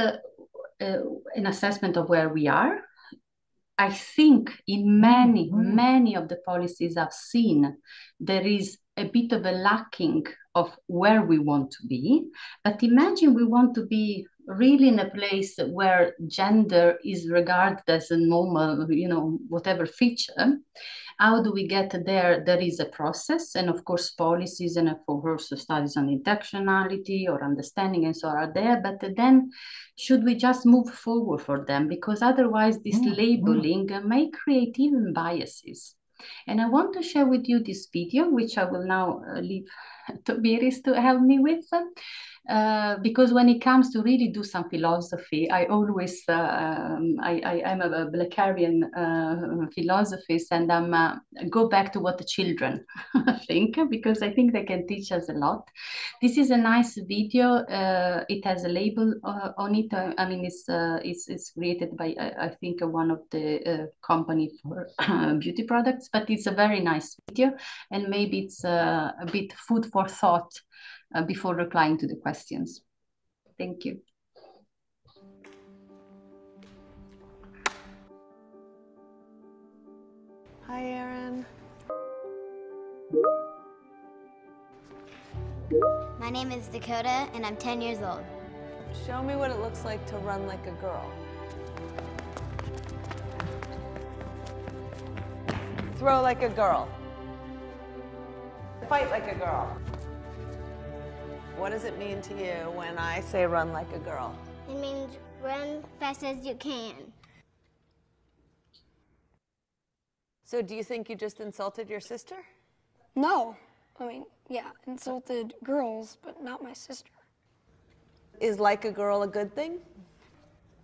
an assessment of where we are. I think in many, mm-hmm. many of the policies I've seen, there is a bit of a lacking of where we want to be. But imagine we want to be really in a place where gender is regarded as a normal, you know, whatever feature. How do we get there? There is a process, and of course, policies and of course, studies on intersectionality or understanding and so are there. But then, should we just move forward for them? Because otherwise, this mm, labeling may create even biases. And I want to share with you this video, which I will now uh, leave Tobiris to help me with. Uh, because when it comes to really do some philosophy, I always uh, um, I, I am a Blacarian uh, philosophist, and I'm uh, go back to what the children think because I think they can teach us a lot. This is a nice video. Uh, it has a label uh, on it. I mean, it's it's, it's created by I think one of the company for beauty products, but it's a very nice video, and maybe it's a bit food for thought uh, before replying to the questions. Thank you. Hi, Erin. My name is Dakota, and I'm 10 years old. Show me what it looks like to run like a girl. Throw like a girl. Fight like a girl. What does it mean to you when I say run like a girl? It means run fast as you can. So do you think you just insulted your sister? No. I mean, yeah, insulted girls, but not my sister. Is like a girl a good thing?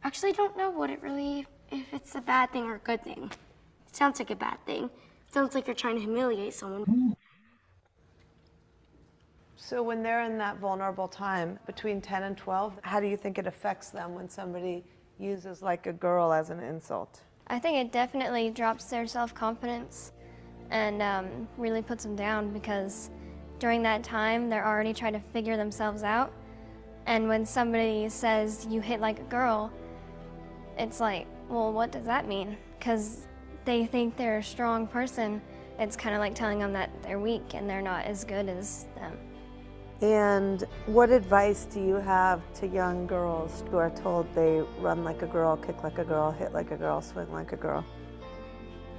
Actually, I don't know what it really, if it's a bad thing or a good thing. It sounds like a bad thing. It sounds like you're trying to humiliate someone. So when they're in that vulnerable time between 10 and 12, how do you think it affects them when somebody uses like a girl as an insult? I think it definitely drops their self-confidence and um, really puts them down because during that time they're already trying to figure themselves out. And when somebody says you hit like a girl, it's like, well, what does that mean? Because they think they're a strong person. It's kind of like telling them that they're weak and they're not as good as them. And what advice do you have to young girls who are told they run like a girl, kick like a girl, hit like a girl, swing like a girl?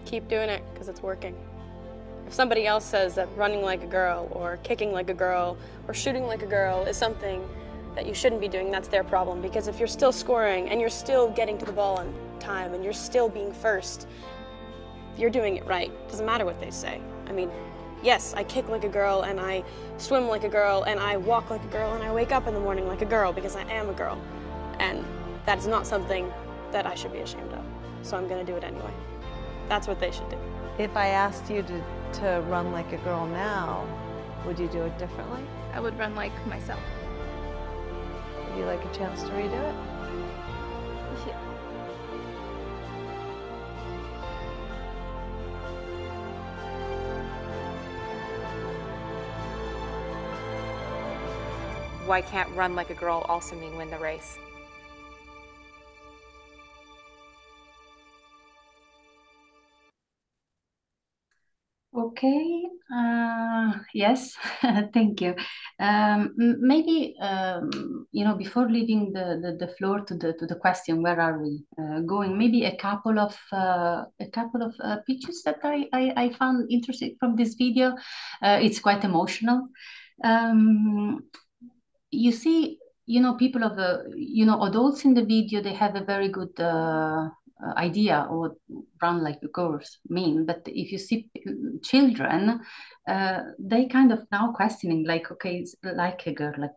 Keep doing it because it's working. If somebody else says that running like a girl or kicking like a girl or shooting like a girl is something that you shouldn't be doing, that's their problem. Because if you're still scoring and you're still getting to the ball on time and you're still being first, you're doing it right. Doesn't matter what they say. I mean, yes, I kick like a girl and I swim like a girl and I walk like a girl and I wake up in the morning like a girl because I am a girl. And that's not something that I should be ashamed of. So I'm going to do it anyway. That's what they should do. If I asked you to, to run like a girl now, would you do it differently? I would run like myself. Would you like a chance to redo it? Why can't run like a girl also mean win the race? Okay, uh, yes, thank you. Um, maybe, um, you know, before leaving the, the, the, floor to the, to the question, where are we uh, going? Maybe a couple of, uh, a couple of uh, pictures that I, I, I, found interesting from this video. Uh, it's quite emotional. Um, you see, you know, people of the, you know, adults in the video, they have a very good uh, idea of what run like the girls mean. But if you see children, uh, they kind of now questioning like, okay, it's like a girl, like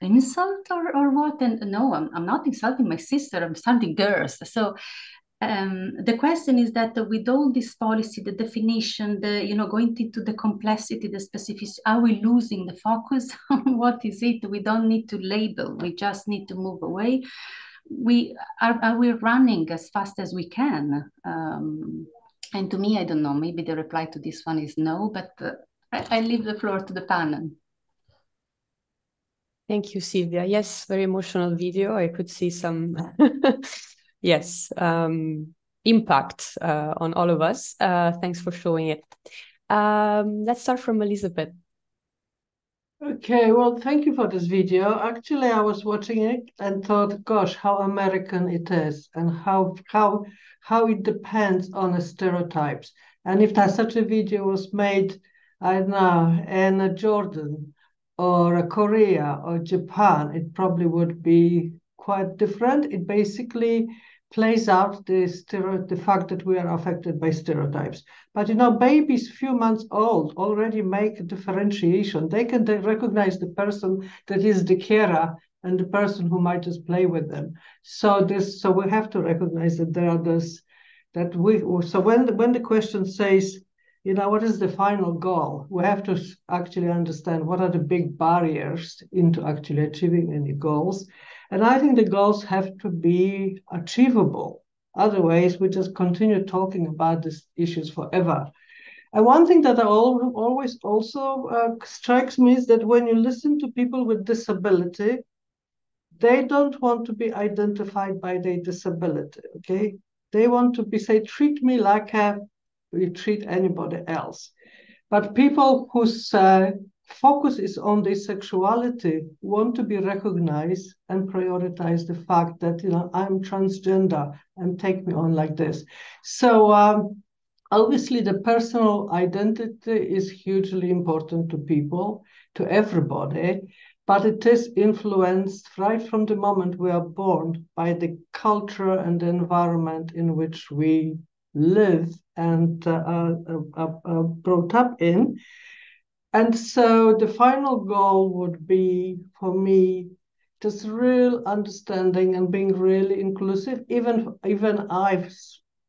insult or, or what? And no, I'm, I'm not insulting my sister, I'm insulting girls. So um, the question is that with all this policy, the definition, the you know going into the complexity, the specificity, are we losing the focus on what is it? We don't need to label. We just need to move away. We are, are we running as fast as we can? Um, and to me, I don't know. Maybe the reply to this one is no. But uh, I, I leave the floor to the panel. Thank you, Silvia. Yes, very emotional video. I could see some yes um, impact uh, on all of us. Uh, thanks for showing it. Um, let's start from Elizabeth. Okay, well, thank you for this video. Actually, I was watching it and thought, gosh, how American it is and how how how it depends on the stereotypes. And if that such a video was made, I don't know, in Jordan or a Korea or Japan, it probably would be quite different. It basically plays out the, the fact that we are affected by stereotypes. But you know, babies few months old already make a differentiation. They can recognize the person that is the carer and the person who might just play with them. So this, so we have to recognize that there are those that we. So when when the question says, you know, what is the final goal? We have to actually understand what are the big barriers into actually achieving any goals and I think the goals have to be achievable. Otherwise, we just continue talking about these issues forever. And one thing that I always also uh, strikes me is that when you listen to people with disability, they don't want to be identified by their disability. Okay, they want to be say, treat me like a, we treat anybody else. But people whose uh, focus is on their sexuality, want to be recognized and prioritize the fact that you know I'm transgender and take me on like this. So um, obviously the personal identity is hugely important to people, to everybody, but it is influenced right from the moment we are born by the culture and the environment in which we live and uh, uh, uh, brought up in. And so the final goal would be for me just real understanding and being really inclusive. Even even I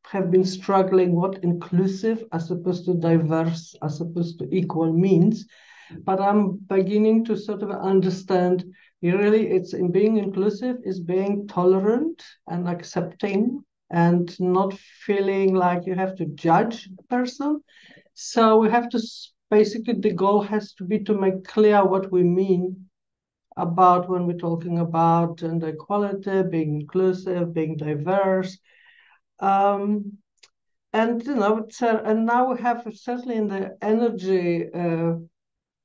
have been struggling what inclusive as opposed to diverse, as opposed to equal means. But I'm beginning to sort of understand really it's in being inclusive is being tolerant and accepting and not feeling like you have to judge a person. So we have to basically the goal has to be to make clear what we mean about when we're talking about gender equality, being inclusive, being diverse. Um, and you know, and now we have certainly in the energy uh,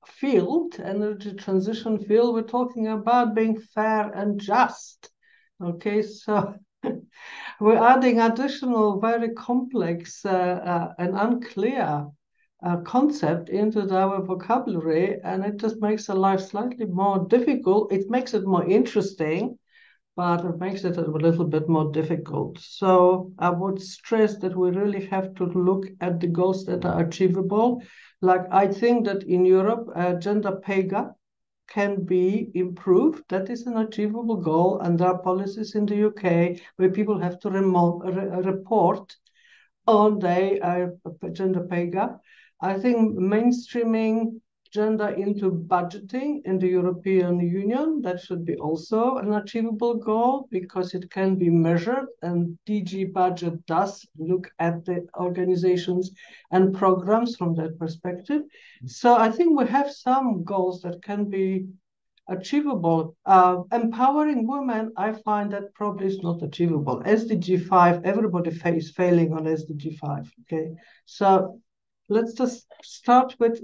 field, energy transition field, we're talking about being fair and just. Okay, so we're adding additional, very complex uh, uh, and unclear uh, concept into our vocabulary and it just makes the life slightly more difficult. It makes it more interesting, but it makes it a little bit more difficult. So I would stress that we really have to look at the goals that are achievable. Like I think that in Europe, uh, gender pay gap can be improved. That is an achievable goal, and there are policies in the UK where people have to remote, re report on their uh, gender pay gap. I think mainstreaming gender into budgeting in the European Union, that should be also an achievable goal because it can be measured and DG budget does look at the organizations and programs from that perspective. So I think we have some goals that can be achievable. Uh, empowering women, I find that probably is not achievable. SDG 5, everybody is failing on SDG 5, okay? So let's just start with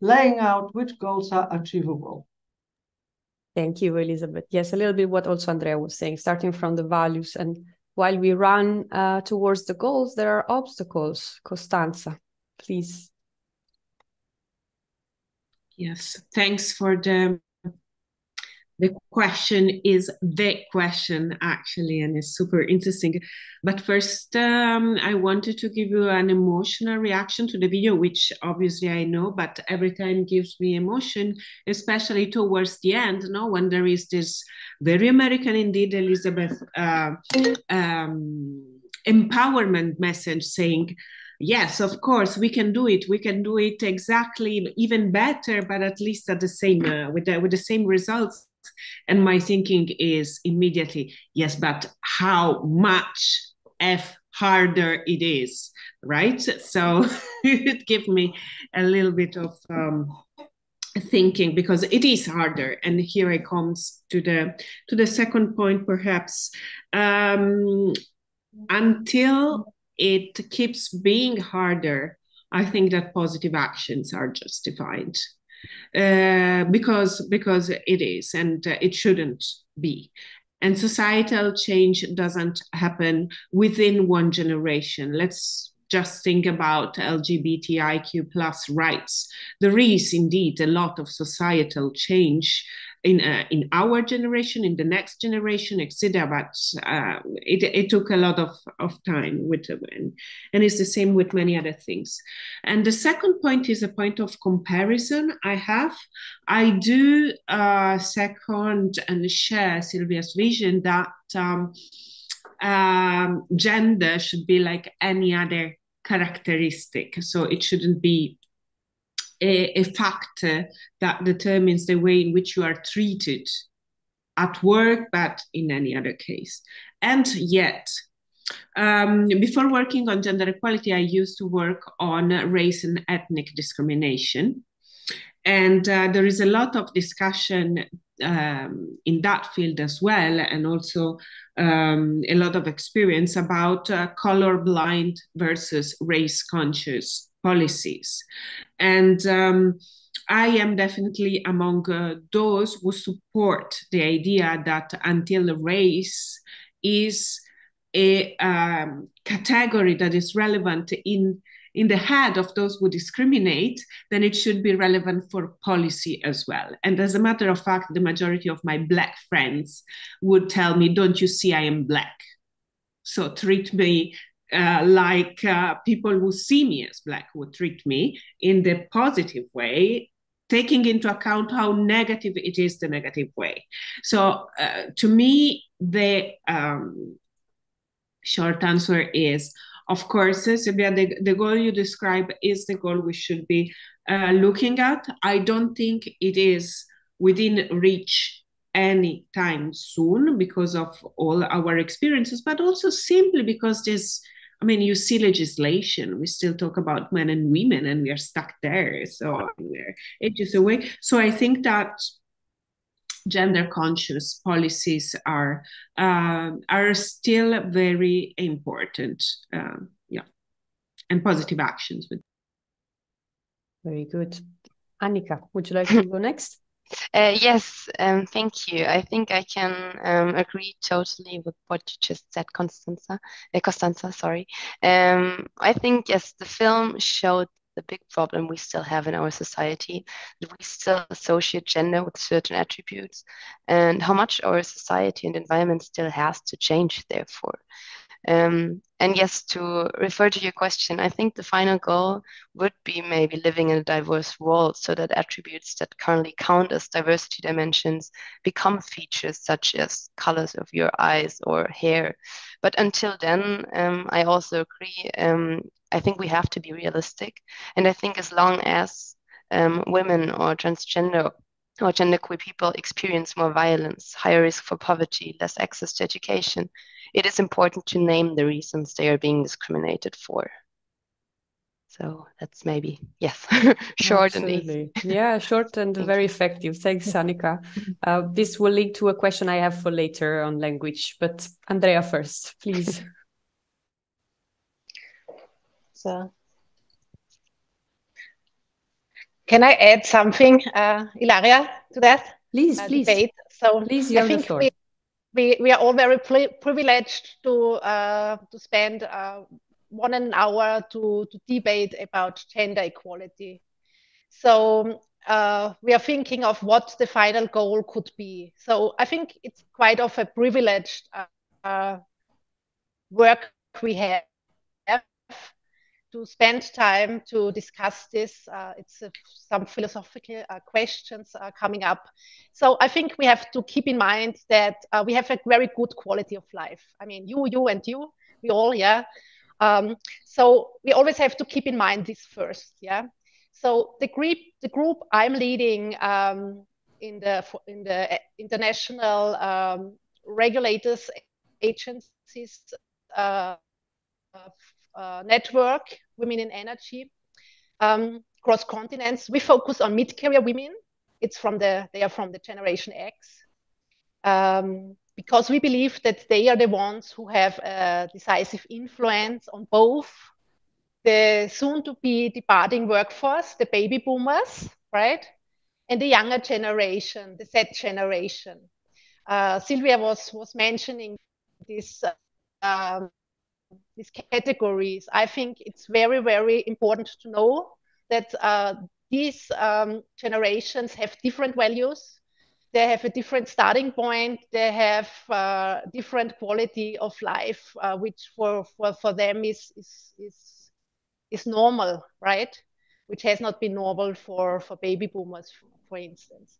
laying out which goals are achievable. Thank you, Elizabeth. Yes, a little bit what also Andrea was saying, starting from the values. And while we run uh, towards the goals, there are obstacles. Costanza, please. Yes, thanks for the the question is the question actually and it's super interesting. But first um, i wanted to give you an emotional reaction to the video which obviously i know but every time gives me emotion especially towards the end no when there is this very american indeed elizabeth uh, um, empowerment message saying yes of course we can do it. We can do it exactly even better but at least at the same uh, with the, with the same results and my thinking is immediately, yes, but how much F harder it is, right? So it gave me a little bit of um, thinking because it is harder. And here I comes to the to the second point, perhaps. Um, until it keeps being harder, I think that positive actions are justified uh, because because it is and uh, it shouldn't be. And societal change doesn't happen within one generation. Let's just think about lgbtiq plus rights. There is indeed a lot of societal change in uh, in our generation, in the next generation, etc. But uh, it it took a lot of of time with and, and it's the same with many other things. And the second point is a point of comparison. I have, I do uh, second and share Silvia's vision that. Um, um, gender should be like any other characteristic. So it shouldn't be a, a factor that determines the way in which you are treated at work, but in any other case. And yet, um, before working on gender equality, I used to work on race and ethnic discrimination. And uh, there is a lot of discussion um, in that field as well, and also um, a lot of experience about uh, colorblind versus race conscious policies. And um, I am definitely among uh, those who support the idea that until race is a um, category that is relevant in in the head of those who discriminate, then it should be relevant for policy as well. And as a matter of fact, the majority of my Black friends would tell me, Don't you see I am Black? So treat me uh, like uh, people who see me as Black would treat me in the positive way. Taking into account how negative it is, the negative way. So, uh, to me, the um, short answer is of course, Silvia, the, the goal you describe is the goal we should be uh, looking at. I don't think it is within reach any time soon because of all our experiences, but also simply because there's, I mean, you see legislation. We still talk about men and women, and we are stuck there. So we're ages away. So I think that gender conscious policies are uh, are still very important. Um, yeah, and positive actions with. Very good, Annika. Would you like to go next? Uh, yes, um, thank you. I think I can um, agree totally with what you just said, Constanza. Uh, sorry. Um, I think yes, the film showed the big problem we still have in our society that we still associate gender with certain attributes and how much our society and environment still has to change therefore um, and yes, to refer to your question, I think the final goal would be maybe living in a diverse world so that attributes that currently count as diversity dimensions become features such as colors of your eyes or hair. But until then, um, I also agree, um, I think we have to be realistic. And I think as long as um, women or transgender or genderqueer people experience more violence, higher risk for poverty, less access to education, it is important to name the reasons they are being discriminated for. So that's maybe, yes, short Absolutely. and easy. yeah, short and very effective. Thanks, Annika. Uh, this will lead to a question I have for later on language, but Andrea first, please. So, can I add something, uh, Ilaria, to that? Please, uh, please. Debate? So, please, I think we, we, we are all very privileged to uh, to spend uh, one an hour to, to debate about gender equality. So uh, we are thinking of what the final goal could be. So I think it's quite of a privileged uh, work we have to spend time to discuss this. Uh, it's uh, some philosophical uh, questions are coming up. So I think we have to keep in mind that uh, we have a very good quality of life. I mean, you, you, and you, we all, yeah. Um, so we always have to keep in mind this first, yeah. So the group, the group I'm leading um, in the in the international um, regulators agencies uh, network, Women in Energy, um, cross continents. We focus on mid-career women. It's from the they are from the Generation X, um, because we believe that they are the ones who have a decisive influence on both the soon-to-be departing workforce, the baby boomers, right, and the younger generation, the Z generation. Uh, Silvia was was mentioning this. Uh, um, these categories, I think it's very, very important to know that uh, these um, generations have different values, they have a different starting point. They have uh, different quality of life, uh, which for, for, for them is, is, is, is normal, right? Which has not been normal for, for baby boomers, for instance.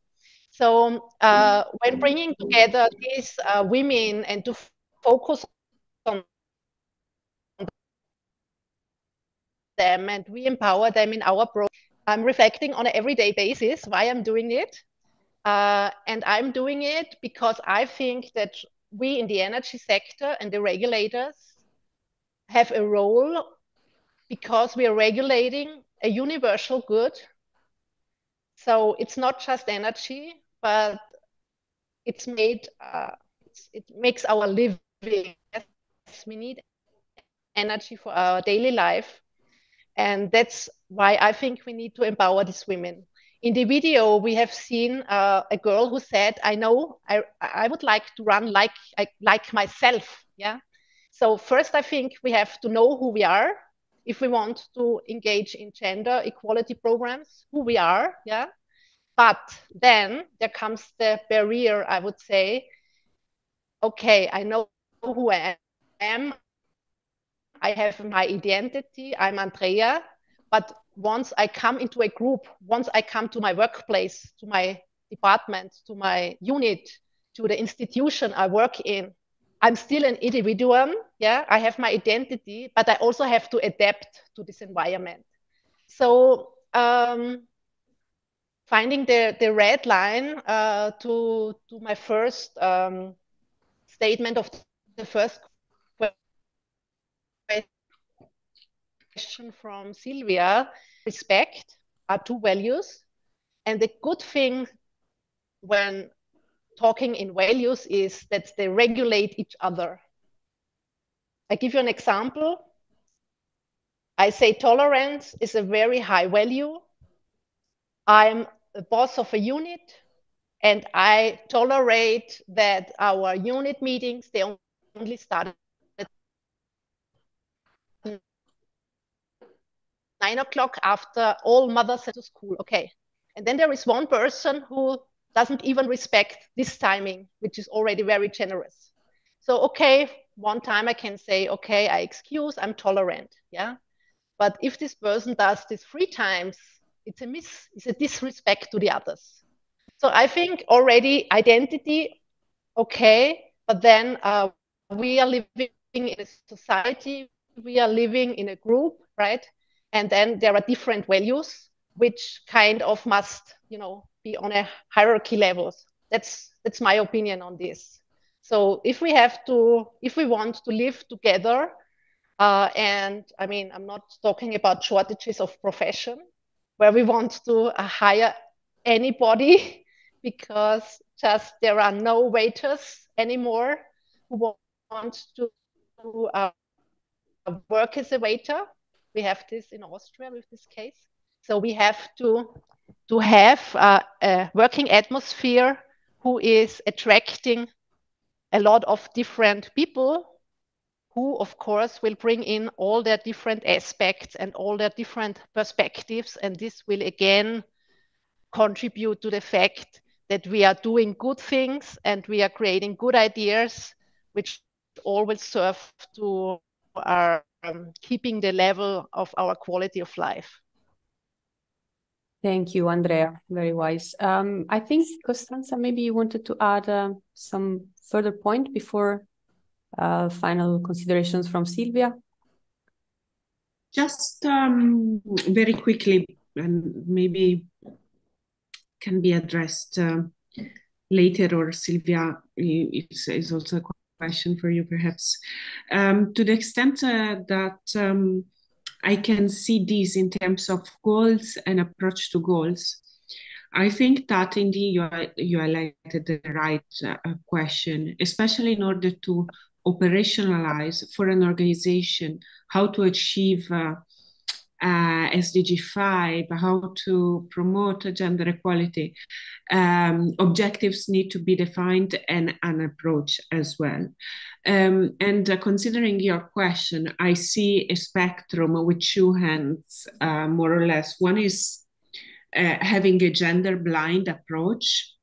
So uh, when bringing together these uh, women and to focus on them and we empower them in our program, I'm reflecting on an everyday basis why I'm doing it. Uh, and I'm doing it because I think that we in the energy sector and the regulators have a role because we are regulating a universal good. So it's not just energy, but it's made, uh, it's, it makes our living. We need energy for our daily life. And that's why I think we need to empower these women in the video, we have seen uh, a girl who said, I know I, I would like to run like, like myself. Yeah. So first, I think we have to know who we are if we want to engage in gender equality programs, who we are. Yeah. But then there comes the barrier, I would say, okay, I know who I am. I have my identity. I'm Andrea. But once I come into a group, once I come to my workplace, to my department, to my unit, to the institution I work in, I'm still an individual. Yeah, I have my identity, but I also have to adapt to this environment. So um, finding the, the red line uh, to, to my first um, statement of the first question from Silvia, respect are two values. And the good thing when talking in values is that they regulate each other. I give you an example. I say tolerance is a very high value. I'm a boss of a unit and I tolerate that our unit meetings, they only start nine o'clock after all mothers to school. Okay. And then there is one person who doesn't even respect this timing, which is already very generous. So, okay, one time I can say, okay, I excuse, I'm tolerant. Yeah. But if this person does this three times, it's a miss, it's a disrespect to the others. So I think already identity, okay, but then uh, we are living in a society, we are living in a group, right? And then there are different values which kind of must, you know, be on a hierarchy levels. That's that's my opinion on this. So if we have to, if we want to live together, uh, and I mean, I'm not talking about shortages of profession, where we want to uh, hire anybody because just there are no waiters anymore who want to uh, work as a waiter we have this in Austria with this case. So we have to, to have uh, a working atmosphere who is attracting a lot of different people who, of course, will bring in all their different aspects and all their different perspectives. And this will again contribute to the fact that we are doing good things and we are creating good ideas, which all will serve to our um, keeping the level of our quality of life. Thank you, Andrea. Very wise. Um, I think Costanza, maybe you wanted to add uh, some further point before uh, final considerations from Silvia. Just um, very quickly, and maybe can be addressed uh, later, or Silvia is, is also question for you, perhaps. Um, to the extent uh, that um, I can see these in terms of goals and approach to goals, I think that indeed you, you highlighted the right uh, question, especially in order to operationalize for an organization how to achieve uh, uh, SDG 5, how to promote gender equality, um, objectives need to be defined and an approach as well. Um, and uh, considering your question, I see a spectrum with two hands, uh, more or less. One is uh, having a gender blind approach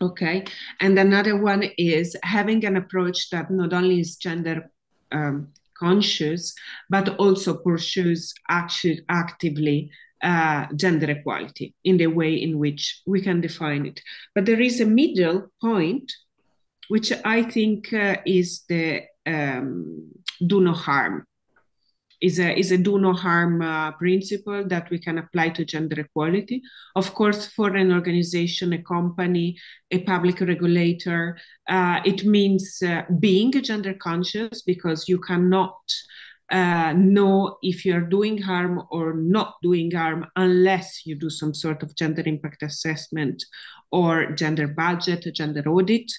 Okay. And another one is having an approach that not only is gender um, conscious, but also pursues actively uh, gender equality in the way in which we can define it. But there is a middle point, which I think uh, is the um, do no harm is a is a do no harm uh, principle that we can apply to gender equality. Of course, for an organization, a company, a public regulator, uh, it means uh, being gender conscious because you cannot uh, know if you're doing harm or not doing harm unless you do some sort of gender impact assessment or gender budget, gender audit.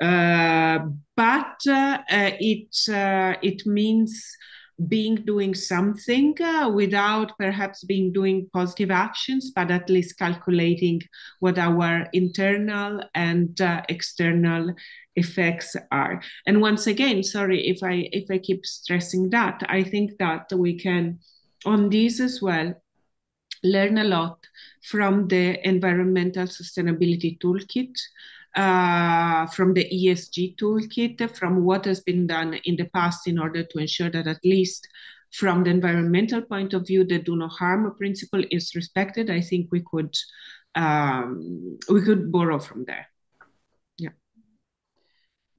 Uh, but uh, it it means being doing something uh, without perhaps being doing positive actions but at least calculating what our internal and uh, external effects are. And once again sorry if i if i keep stressing that i think that we can on this as well learn a lot from the environmental sustainability toolkit uh, from the ESG toolkit, from what has been done in the past in order to ensure that at least from the environmental point of view, the do no harm principle is respected. I think we could um, we could borrow from there.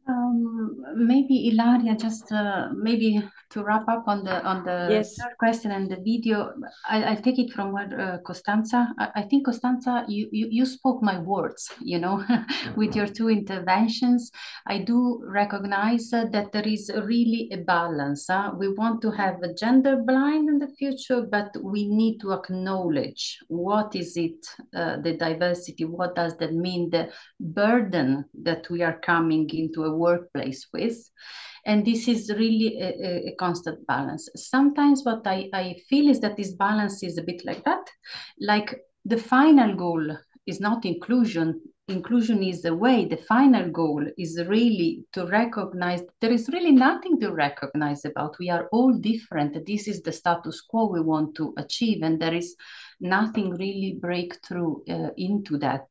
Um, maybe Ilaria, just uh, maybe to wrap up on the on the yes. third question and the video, I, I take it from what uh, Costanza. I, I, think Costanza, you, you you spoke my words. You know, with your two interventions, I do recognize uh, that there is really a balance. We want to have a gender blind in the future, but we need to acknowledge what is it, uh, the diversity. What does that mean? The burden that we are coming into a workplace with. And this is really a, a, constant balance. Sometimes what I, I feel is that this balance is a bit like that, like the final goal is not inclusion. Inclusion is the way. The final goal is really to recognize there is really nothing to recognize about. We are all different. This is the status quo we want to achieve, and there is nothing really breakthrough uh, into that.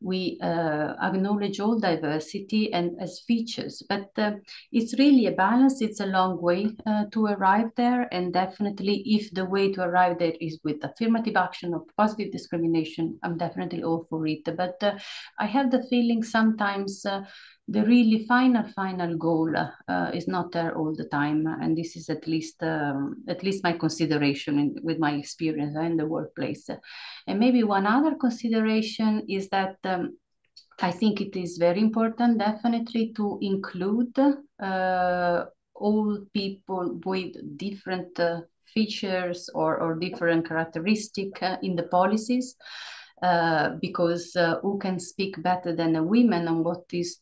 We uh, acknowledge all diversity and as features, but uh, it's really a balance. It's a long way uh, to arrive there. And definitely if the way to arrive there is with affirmative action or positive discrimination, I'm definitely all for it. But I have the feeling sometimes the really final final goal uh, is not there all the time. And this is at least um, at least my consideration in, with my experience in the workplace. And maybe one other consideration is that um, i think it is very important definitely to include uh, all people with different uh, features or, or different characteristic uh, in the policies uh, because uh, who can speak better than a woman on what is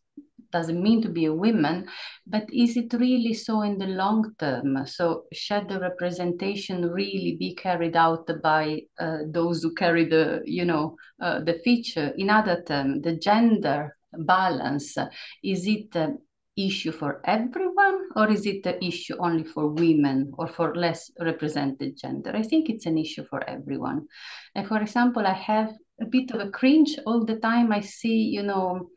doesn't mean to be a woman, but is it really so in the long term? So should the representation really be carried out by uh, those who carry the, you know, uh, the feature? In other terms, the gender balance, is it an issue for everyone or is it an issue only for women or for less represented gender? I think it's an issue for everyone. And for example, I have a bit of a cringe all the time. I see, you know,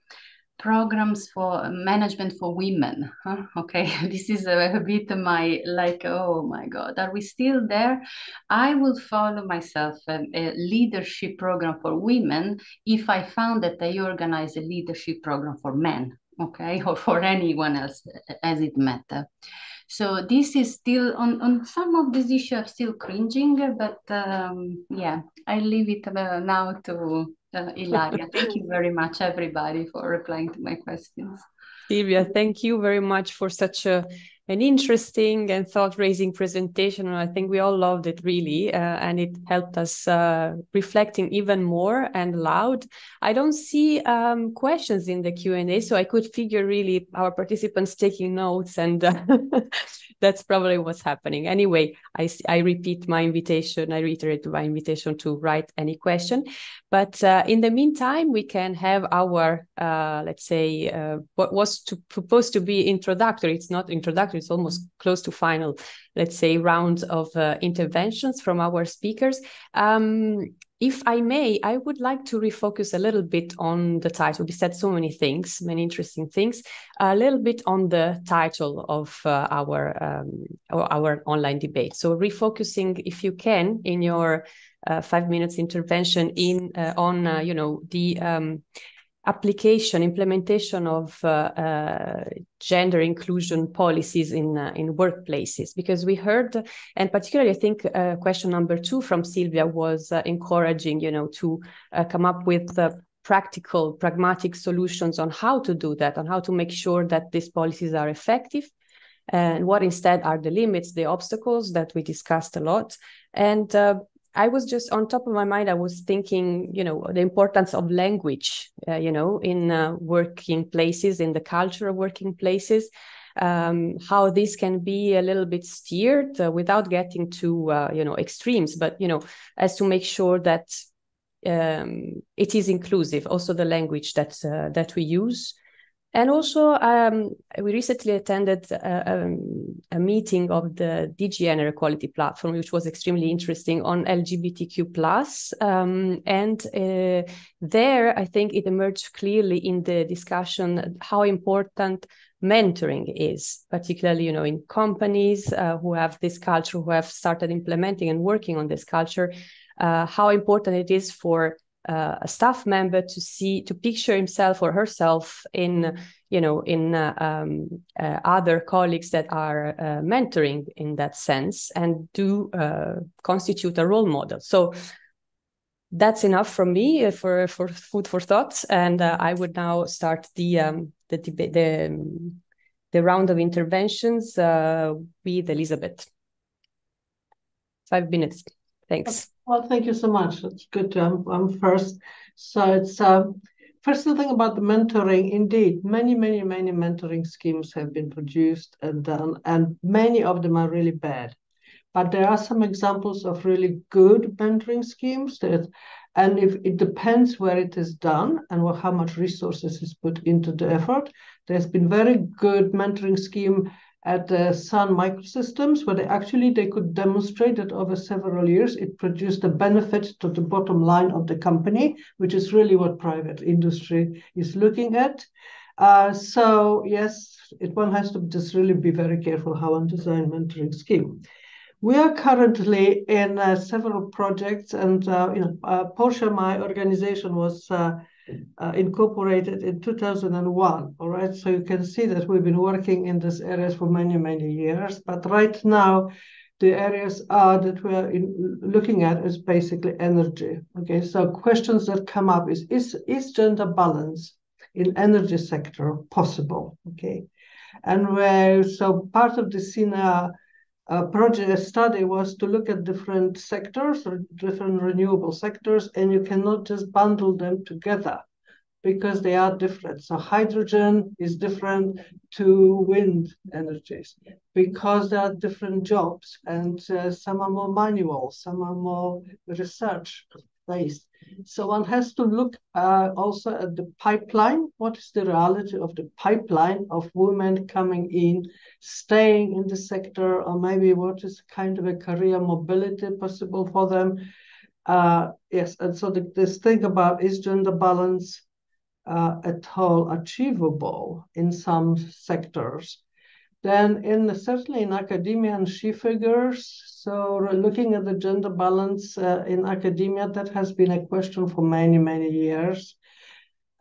programs for management for women huh? okay this is a, a, bit my like oh my god are we still there i will follow myself a, a, leadership program for women if i found that they organize a leadership program for men okay or for anyone else as it matter so this is still on on some of these issues i'm still cringing but um, yeah i leave it uh, now to uh, Ilaria. Thank you very much, everybody, for replying to my questions. Silvia, thank you very much for such a an interesting and thought-raising presentation. I think we all loved it really, uh, and it helped us uh, reflecting even more and loud. I don't see um, questions in the Q and A, so I could figure really our participants taking notes and. Uh, that's probably what's happening. Anyway, I, I repeat my invitation, I reiterate my invitation to write any question. But uh, in the meantime, we can have our, uh, let's say, uh, what was to, supposed to be introductory. It's not introductory, it's almost close to final, let's say, round of uh, interventions from our speakers. Um, if I may, I would like to refocus a little bit on the title. We said so many things, many interesting things. A little bit on the title of uh, our um, our online debate. So refocusing, if you can, in your uh, five minutes intervention in uh, on uh, you know the um, application, implementation of uh, uh, gender inclusion policies in uh, in workplaces. Because we heard, and particularly, I think uh, question number two from Silvia was uh, encouraging, you know, to uh, come up with practical, pragmatic solutions on how to do that, on how to make sure that these policies are effective. And what instead are the limits, the obstacles that we discussed a lot, and I was just on top of my mind. I was thinking, you know, the importance of language, uh, you know, in uh, working places, in the culture of working places, um, how this can be a little bit steered uh, without getting to, uh, you know, extremes, but you know, as to make sure that um, it is inclusive. Also, the language that uh, that we use and also, um, we recently attended a, um, a, meeting of the DG Gender Equality Platform, which was extremely interesting on LGBTQ. Um, and uh, there, I think it emerged clearly in the discussion how important mentoring is, particularly, you know, in companies uh, who have this culture, who have started implementing and working on this culture, uh, how important it is for uh, a staff member to see to picture himself or herself in you know in uh, um, uh, other colleagues that are uh, mentoring in that sense and do uh, constitute a role model. So that's enough from me uh, for for food for thought. And i would now start the um, the debate the the round of interventions with elizabeth. Five minutes. Thanks well, thank you so much. It's good to I'm, first. So it's um, first thing about the mentoring. Indeed, many, many, many mentoring schemes have been produced and done, and many of them are really bad. But there are some examples of really good mentoring schemes that, and if it depends where it is done and what, how much resources is put into the effort. There's been very good mentoring scheme at uh, Sun Microsystems, where they actually they could demonstrate that over several years it produced a benefit to the bottom line of the company, which is really what private industry is looking at. Uh, so yes, it, one has to just really be very careful how one design mentoring scheme. We are currently in uh, several projects, and uh, you know, uh, Portia, my organization, was uh, incorporated in 2001. All right, so you can see that we've been working in these areas for many, many years. But right now, the areas are that we are in, looking at is basically energy. Okay, so questions that come up is is is gender balance in energy sector possible? Okay, and where so part of the SINA uh, project study was to look at different sectors or different renewable sectors, and you cannot just bundle them together because they are different. So hydrogen is different to wind energies because there are different jobs, and uh, some are more manual, some are more research based. So one has to look uh, also at the pipeline. What is the reality of the pipeline of women coming in, staying in the sector, or maybe what is kind of a career mobility possible for them? Uh, yes, and so the, this thing about is gender balance uh, at all achievable in some sectors? Then in certainly in academia and she figures, so looking at the gender balance uh, in academia, that has been a question for many, many years.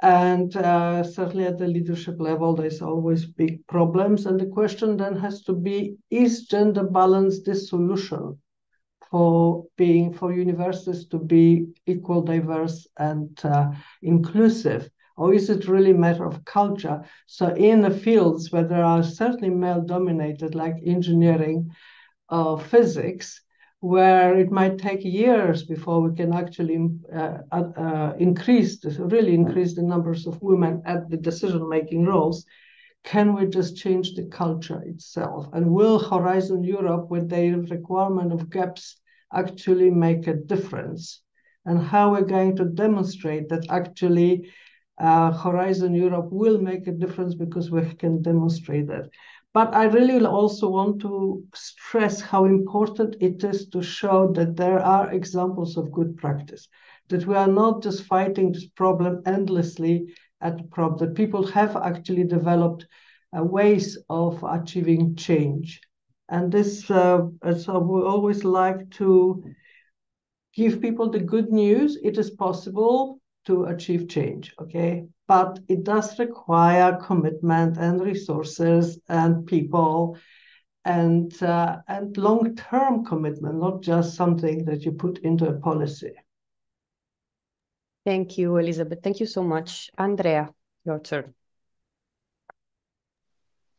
And uh, certainly at the leadership level, there's always big problems. And the question then has to be, is gender balance the solution for being, for universities to be equal, diverse, and uh, inclusive? Or is it really a matter of culture? So in the fields where there are certainly male dominated, like engineering or physics, where it might take years before we can actually uh, uh, increase, really increase the numbers of women at the decision-making roles, can we just change the culture itself? And will Horizon Europe, with their requirement of GEPs, actually make a difference? And how we're going to demonstrate that actually uh, Horizon Europe will make a difference because we can demonstrate that. But I really also want to stress how important it is to show that there are examples of good practice, that we are not just fighting this problem endlessly at the problem, that people have actually developed uh, ways of achieving change. And this, uh, so we always like to give people the good news. It is possible to achieve change, okay? but it does require commitment and resources and people and uh, and long-term commitment, not just something that you put into a policy. Thank you, Elizabeth. Thank you so much. Andrea, your turn.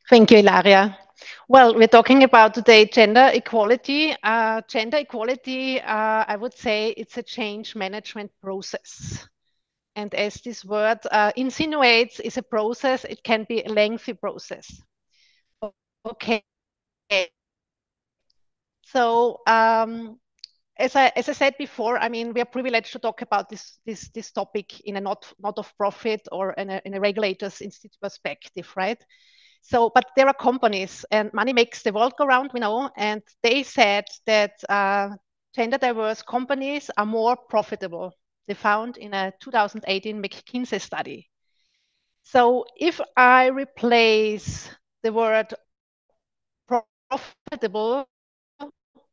Thank you, Ilaria. Well, we're talking about today gender equality. Uh, gender equality, uh, I would say it's a change management process. And as this word uh, insinuates, is a process, it can be a lengthy process. Okay. So um, as I as I said before, I mean we are privileged to talk about this this this topic in a not not of profit or in a, in a regulator's institute perspective, right? So, but there are companies, and money makes the world go round, we know, and they said that uh, gender diverse companies are more profitable they found in a 2018 McKinsey study. So if I replace the word profitable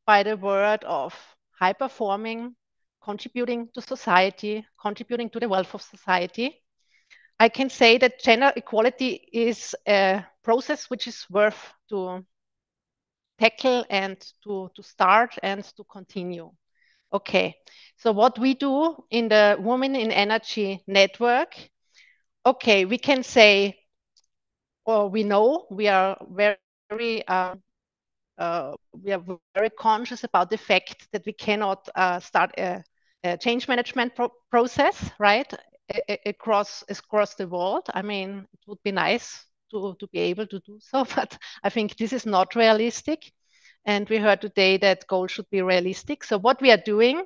by the word of high performing, contributing to society, contributing to the wealth of society, I can say that gender equality is a process which is worth to tackle and to, to start and to continue. Okay, so what we do in the Women in Energy network, okay, we can say, or we know we are very, uh, uh, we are very conscious about the fact that we cannot uh, start a, a, change management pro process, right, a across across the world. I mean, it would be nice to to be able to do so, but I think this is not realistic. And we heard today that goals should be realistic. So what we are doing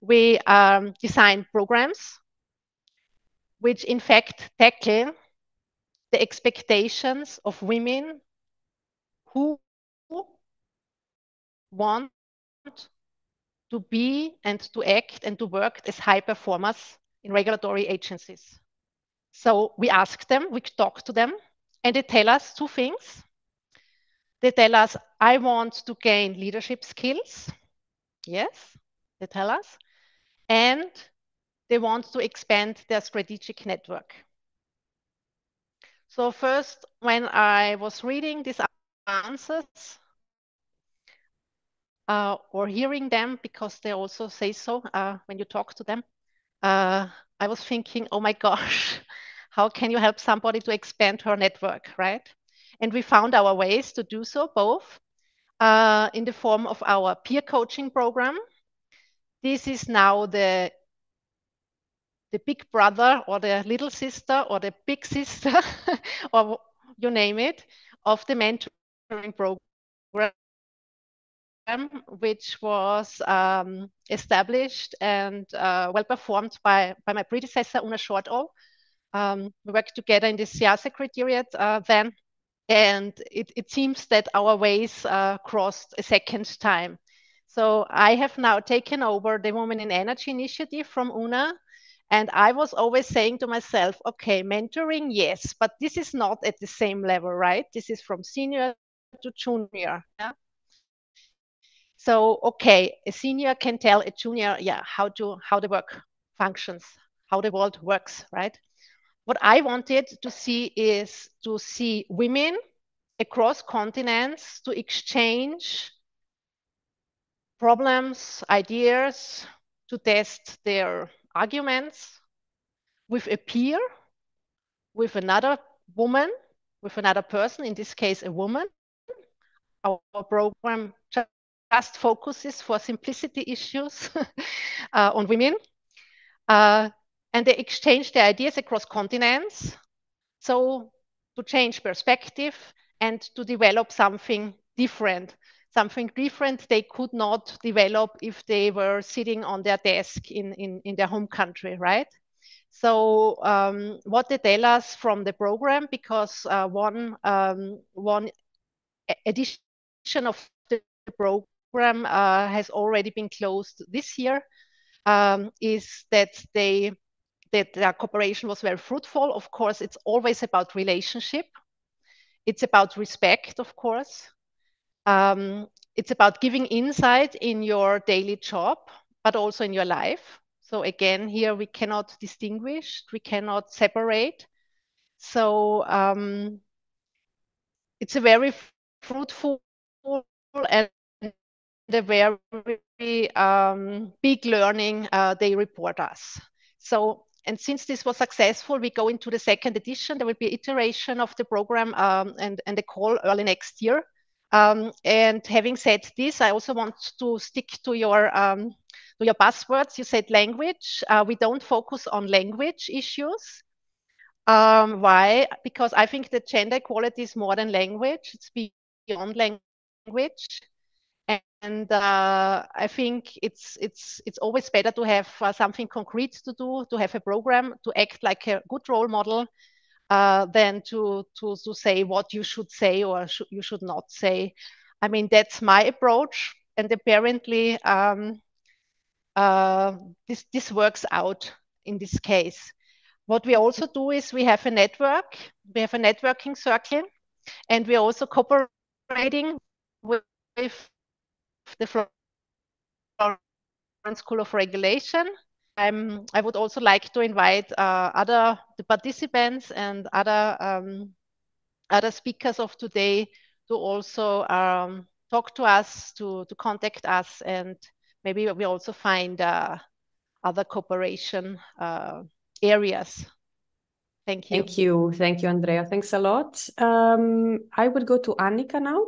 we um, design programs which in fact tackle the expectations of women who want to be and to act and to work as high performers in regulatory agencies. So we ask them, we talk to them, and they tell us two things. They tell us, I want to gain leadership skills. Yes, they tell us and they want to expand their strategic network. So first, when I was reading these answers uh, or hearing them, because they also say so uh, when you talk to them, uh, I was thinking, oh my gosh, how can you help somebody to expand her network, right? And we found our ways to do so, both uh, in the form of our peer coaching program, this is now the the big brother or the little sister or the big sister or you name it of the mentoring program which was um, established and uh, well performed by, by my predecessor Una Shortall. Um, we worked together in the CEER Secretariat uh, then and it, it, seems that our ways uh, crossed a second time. So I have now taken over the Women in Energy initiative from Una. And I was always saying to myself, okay, mentoring, yes, but this is not at the same level, right? This is from senior to junior. Yeah? So, okay, a senior can tell a junior, yeah, how to how the work functions, how the world works, right? What I wanted to see is to see women across continents to exchange problems, ideas, to test their arguments with a peer, with another woman, with another person, in this case, a woman. Our program just focuses for simplicity issues uh, on women. Uh, and they exchange their ideas across continents. So to change perspective and to develop something different something different they could not develop if they were sitting on their desk in, in, in their home country, right? So um, what they tell us from the program, because uh, one, um, one edition of the program uh, has already been closed this year um, is that they that their cooperation was very fruitful. Of course, it's always about relationship. It's about respect, of course. Um, it's about giving insight in your daily job, but also in your life. So again, here we cannot distinguish, we cannot separate. So um, it's a very fruitful and a very um, big learning uh, they report us. So, and since this was successful, we go into the second edition. There will be iteration of the program um, and, and a call early next year. Um, and having said this, I also want to stick to your um, to your buzzwords. You said language. Uh, we don't focus on language issues. Um, why? Because I think that gender equality is more than language. It's beyond language and uh, I think it's it's it's always better to have uh, something concrete to do, to have a program, to act like a good role model, uh, than to to to say what you should say or sh you should not say. I mean that's my approach, and apparently um, uh, this this works out in this case. What we also do is we have a network, we have a networking circle, and we're also cooperating with, with the Florence School of Regulation. I'm, I would also like to invite uh, other the participants and other um, other speakers of today to also um, talk to us, to, to contact us, and maybe we also find uh, other cooperation uh, areas. Thank you. Thank you. Thank you, Andrea. Thanks a lot. Um, I would go to Annika now.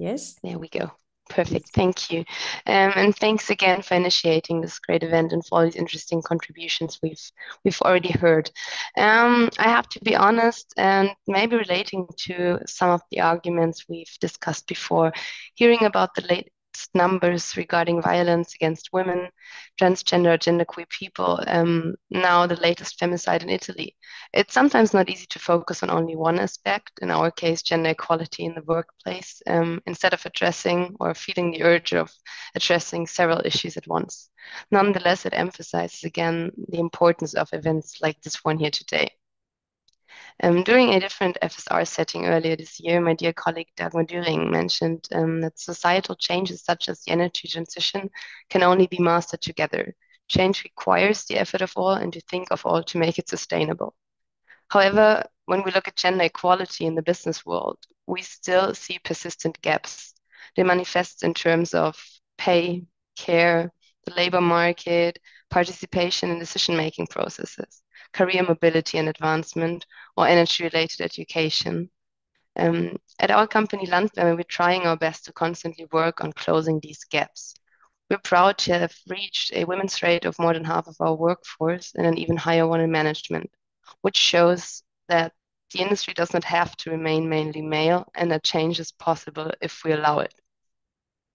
Yes. There we go. Perfect. Thank you. Um, and thanks again for initiating this great event and for all these interesting contributions we've we've already heard. Um, I have to be honest and maybe relating to some of the arguments we've discussed before, hearing about the late numbers regarding violence against women, transgender, genderqueer people, um, now the latest femicide in Italy. It's sometimes not easy to focus on only one aspect, in our case, gender equality in the workplace, um, instead of addressing or feeling the urge of addressing several issues at once. Nonetheless, it emphasizes again the importance of events like this one here today. Um, during a different FSR setting earlier this year, my dear colleague Dagmar Düring mentioned um, that societal changes such as the energy transition can only be mastered together. Change requires the effort of all and to think of all to make it sustainable. However, when we look at gender equality in the business world, we still see persistent gaps. They manifest in terms of pay, care, the labor market, participation in decision making processes career mobility and advancement, or energy related education. Um, at our company Landwärme, we're trying our best to constantly work on closing these gaps. We're proud to have reached a women's rate of more than half of our workforce and an even higher one in management, which shows that the industry does not have to remain mainly male and that change is possible if we allow it.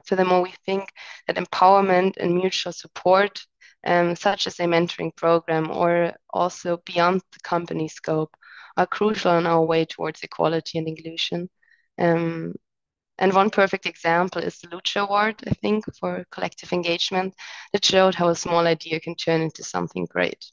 Furthermore, we think that empowerment and mutual support um, such as a mentoring program or also beyond the company scope, are crucial on our way towards equality and inclusion. Um, and one perfect example is the Lucha Award, I think, for collective engagement that showed how a small idea can turn into something great.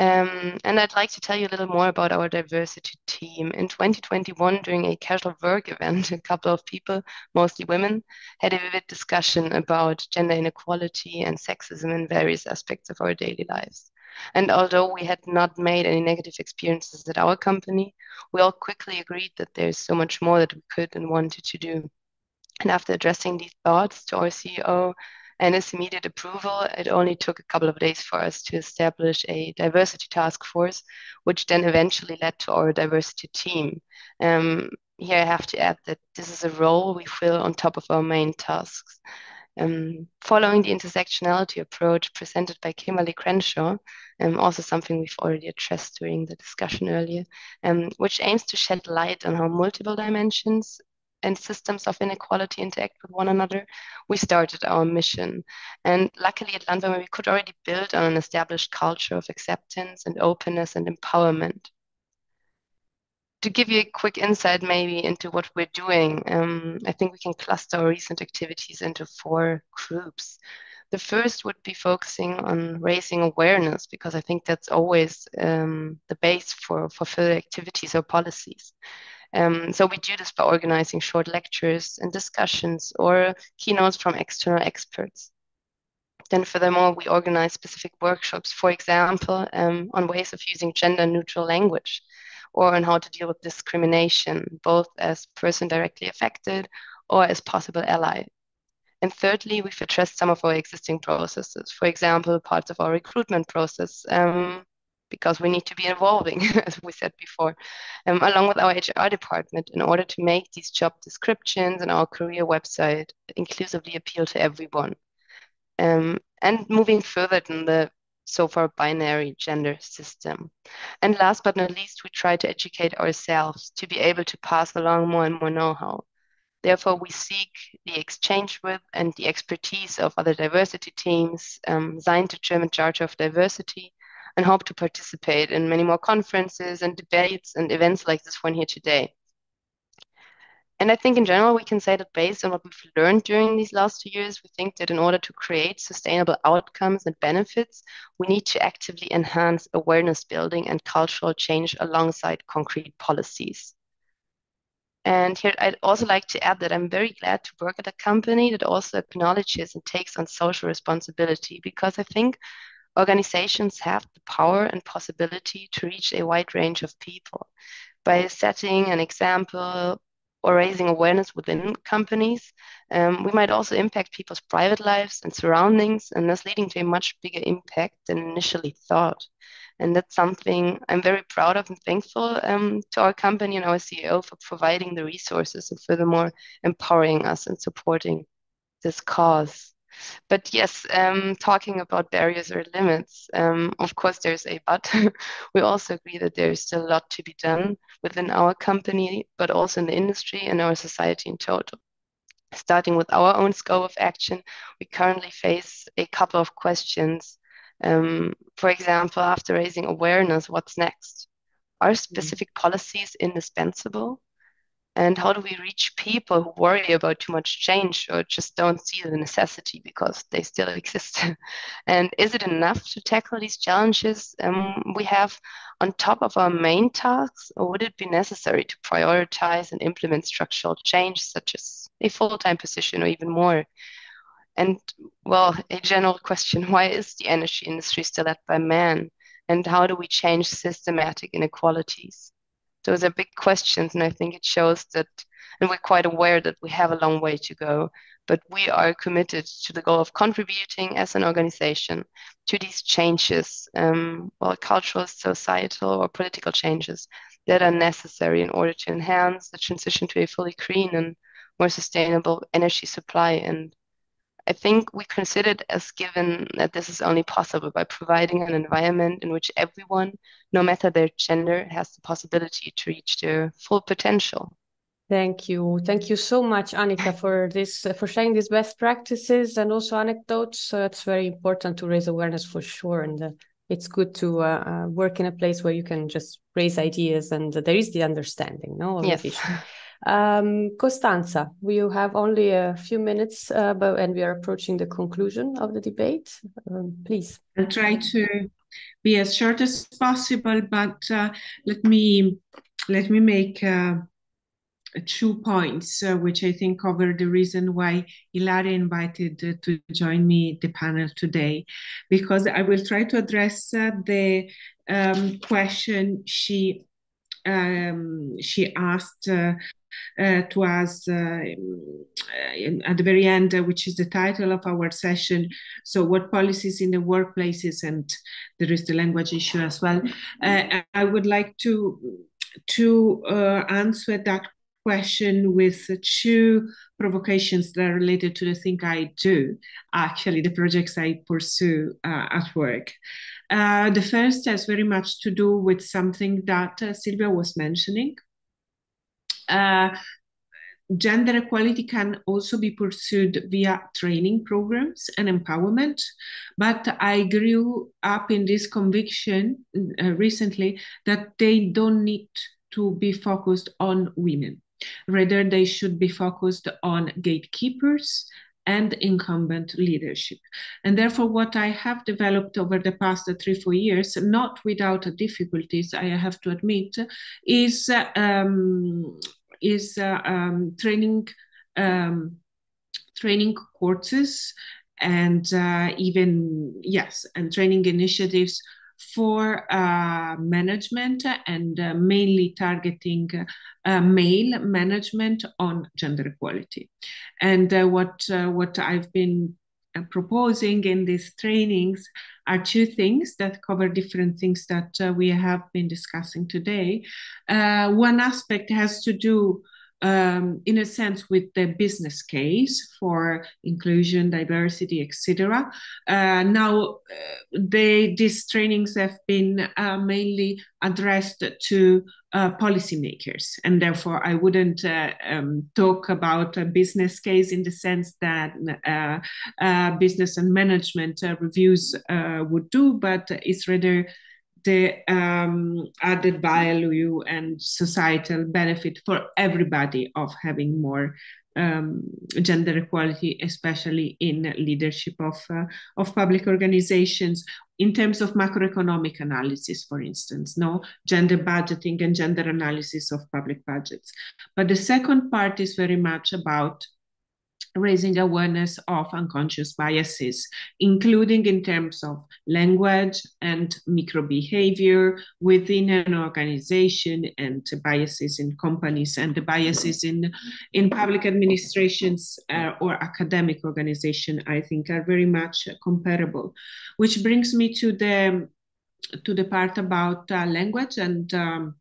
Um, and I'd like to tell you a little more about our diversity team. In 2021, during a casual work event, a couple of people, mostly women, had a vivid discussion about gender inequality and sexism in various aspects of our daily lives. And although we had not made any negative experiences at our company, we all quickly agreed that there's so much more that we could and wanted to do. And after addressing these thoughts to our CEO, and his immediate approval, it only took a couple of days for us to establish a diversity task force, which then eventually led to our diversity team. Um, here I have to add that this is a role we fill on top of our main tasks. Um, following the intersectionality approach presented by Kimberlé Crenshaw, um, also something we've already addressed during the discussion earlier, um, which aims to shed light on how multiple dimensions and systems of inequality interact with one another, we started our mission. And luckily at Landwärme, we could already build on an established culture of acceptance and openness and empowerment. to give you a quick insight maybe into what we're doing, um, I think we can cluster our recent activities into four groups. The first would be focusing on raising awareness because I think that's always um, the base for, for further activities or policies. Um, so we do this by organizing short lectures and discussions or keynotes from external experts. Then furthermore, we organize specific workshops, for example, um, on ways of using gender neutral language or on how to deal with discrimination, both as person directly affected or as possible ally. And thirdly, we've addressed some of our existing processes, for example, parts of our recruitment process, um, because we need to be evolving, as we said before, um, along with our HR department in order to make these job descriptions and our career website inclusively appeal to everyone. Um, and moving further than the so far binary gender system. And last but not least, we try to educate ourselves to be able to pass along more and more know-how. Therefore, we seek the exchange with and the expertise of other diversity teams, um, signed the German Charter of Diversity, and hope to participate in many more conferences and debates and events like this one here today. And I think in general, we can say that based on what we've learned during these last two years, we think that in order to create sustainable outcomes and benefits, we need to actively enhance awareness building and cultural change alongside concrete policies. And here I'd also like to add that I'm very glad to work at a company that also acknowledges and takes on social responsibility because I think organizations have the power and possibility to reach a wide range of people by setting an example or raising awareness within companies. Um, we might also impact people's private lives and surroundings, and thus leading to a much bigger impact than initially thought. And that's something I'm very proud of and thankful um, to our company and our CEO for providing the resources and furthermore empowering us and supporting this cause. But yes, um, talking about barriers or limits, um, of course, there's a but. we also agree that there is still a lot to be done within our company, but also in the industry and our society in total. Starting with our own scope of action, we currently face a couple of questions um, for example, after raising awareness, what's next? Are mm. specific policies indispensable? And how do we reach people who worry about too much change or just don't see the necessity because they still exist? and is it enough to tackle these challenges um, we have on top of our main tasks, or would it be necessary to prioritize and implement structural change, such as a full time position or even more? And well, a general question why is the energy industry still led by men? And how do we change systematic inequalities? Those are big questions, and I think it shows that, and we're quite aware that we have a long way to go, but we are committed to the goal of contributing as an organization to these changes, um, well, cultural, societal, or political changes that are necessary in order to enhance the transition to a fully green and more sustainable energy supply and I think we consider it as given that this is only possible by providing an environment in which everyone, no matter their gender, has the possibility to reach their full potential. Thank you. Thank you so much, Annika, for this, for sharing these best practices and also anecdotes. Uh, it's very important to raise awareness for sure. And uh, it's good to uh, uh, work in a place where you can just raise ideas and there is the understanding, no? Yes. Um, Costanza, we have only a few minutes, uh, but and we are approaching the conclusion of the debate. Um, please. I'll try to be as short as possible, but uh, let me let me make uh, two points, uh, which I think cover the reason why Ilaria invited uh, to join me the panel today, because I will try to address uh, the um, question she um, she asked uh, uh, to us uh, at the very end, uh, which is the title of our session. So, what policies in the workplaces, and there is the language issue as well. Uh, I would like to to uh, answer that question with two provocations that are related to the thing I do, actually, the projects I pursue uh, at work. Uh, the first has very much to do with something that uh, Silvia was mentioning. Uh, gender equality can also be pursued via training programs and empowerment. But I grew up in this conviction uh, recently that they don't need to be focused on women. Rather, they should be focused on gatekeepers and incumbent leadership. And therefore, what I have developed over the past three, four years, not without difficulties, I have to admit, is, um, is uh, um, training, um, training courses and uh, even, yes, and training initiatives for uh, management and uh, mainly targeting uh, male management on gender equality. And uh, what uh, what I've been uh, proposing in these trainings are two things that cover different things that we have been discussing today. one aspect has to do um, in a sense with the business case for inclusion, diversity, etc. Uh, now, uh, they, these trainings have been uh, mainly addressed to uh, policymakers, and therefore I wouldn't uh, um, talk about a business case in the sense that uh, business and management reviews would do, but it's rather the um, added value and societal benefit for everybody of having more um, gender equality, especially in leadership of, uh, of public organizations, in terms of macroeconomic analysis, for instance, no gender budgeting and gender analysis of public budgets. But the second part is very much about raising awareness of unconscious biases, including in terms of language and microbehavior within an organization and biases in companies and the biases in, in public administrations uh, or academic organization, I think are very much comparable. Which brings me to the, to the part about uh, language and um,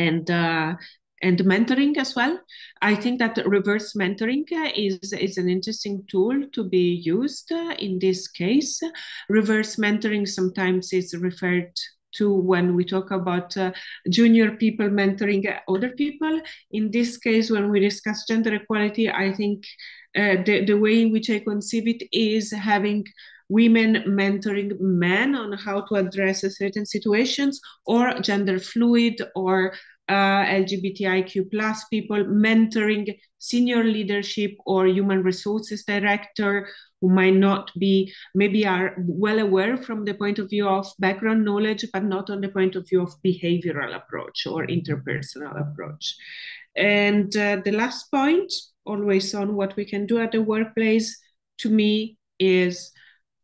and uh, and mentoring as well. I think that reverse mentoring is, is an interesting tool to be used in this case. Reverse mentoring sometimes is referred to when we talk about uh, junior people mentoring other people. In this case, when we discuss gender equality, I think uh, the, the way in which I conceive it is having women mentoring men on how to address certain situations or gender fluid or uh, LGBTIQ plus people mentoring senior leadership or human resources director who might not be maybe are well aware from the point of view of background knowledge but not on the point of view of behavioral approach or interpersonal approach. And uh, the last point always on what we can do at the workplace to me is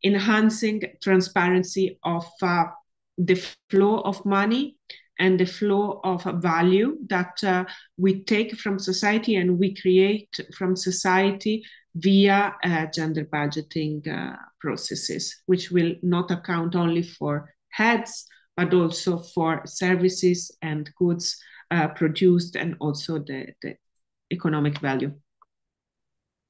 enhancing transparency of uh, the flow of money and the flow of value that uh, we take from society and we create from society via uh, gender budgeting uh, processes, which will not account only for heads, but also for services and goods uh, produced and also the, the economic value.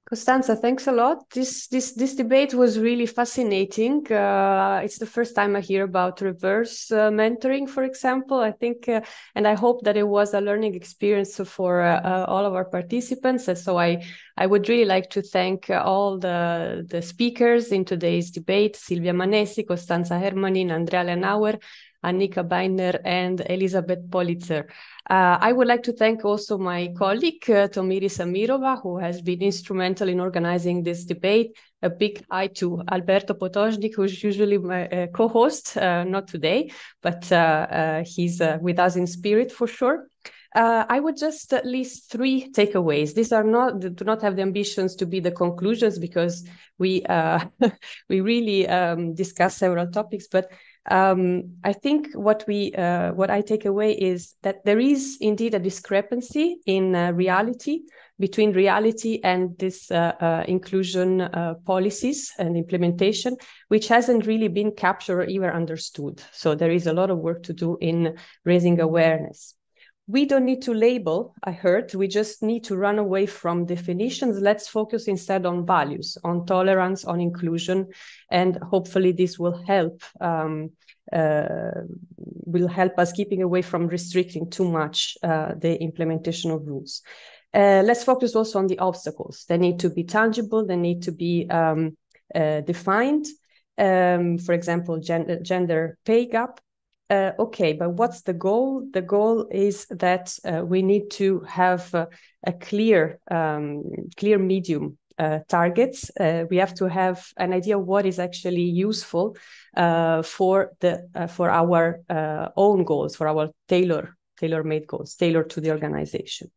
Costanza, thanks a lot. This this this debate was really fascinating. Uh, it's the first time I hear about reverse uh, mentoring, for example. I think, uh, and I hope that it was a learning experience for uh, uh, all of our participants. And so I I would really like to thank uh, all the the speakers in today's debate: Silvia Manesi, Costanza Hermanin, Andrea Lenauer, Annika Beiner, and Elizabeth Pollitzer. Uh, I would like to thank also my colleague, uh, Tomiris Amirova, who has been instrumental in organizing this debate. A big hi to Alberto Pototschnig, who's usually my uh, co-host, uh, not today, but uh, uh, he's with us in spirit for sure. Uh, I would just list three takeaways. These are not do not have the ambitions to be the conclusions because we uh, we really um, discuss several topics. But um, I think what we uh, what I take away is that there is indeed a discrepancy in uh, reality between reality and this uh, uh inclusion uh, policies and implementation, which hasn't really been captured or even understood. So there is a lot of work to do in raising awareness we don't need to label, I heard, we just need to run away from definitions. Let's focus instead on values, on tolerance, on inclusion, and hopefully this will help um, uh, will help us keeping away from restricting too much uh, the implementation of rules. Uh, let's focus also on the obstacles. They need to be tangible, they need to be um, uh, defined. Um, for example, gender, gender pay gap, uh, okay, but what's the goal? The goal is that uh, we need to have uh, a clear, um, clear medium uh, targets. Uh, we have to have an idea what is actually useful uh, for the for our own goals, for our tailor tailor-made goals, tailored to the organization.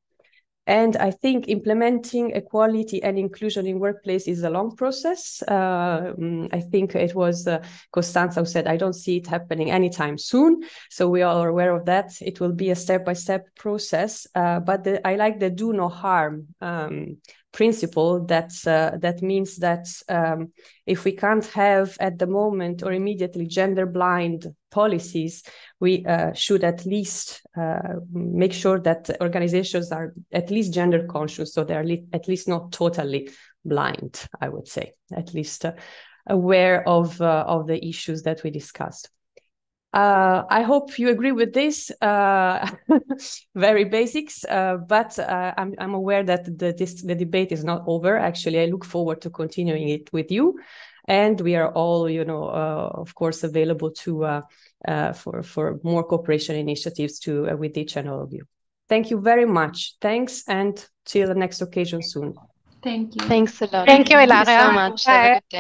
And I think implementing equality and inclusion in workplace is a long process. Uh, I think it was uh, Costanza who said, I don't see it happening anytime soon. So we are aware of that. It will be a step-by-step -step process. Uh, but the, I like the do no harm um, principle that uh, that means that um, if we can't have at the moment or immediately gender blind policies we uh, should at least uh, make sure that organizations are at least gender conscious so they're at least not totally blind i would say at least uh, aware of uh, of the issues that we discussed uh, I hope you agree with this. Uh, very basics, uh, but uh, I'm, I'm aware that the, this, the debate is not over. Actually, I look forward to continuing it with you, and we are all, you know, uh, of course, available to uh, for for more cooperation initiatives to with each and all of you. Thank you very much. Thanks, and till the next occasion soon. Thank you. Thanks a lot. Thank you, Ilaria. Thank you so much. Have a good day.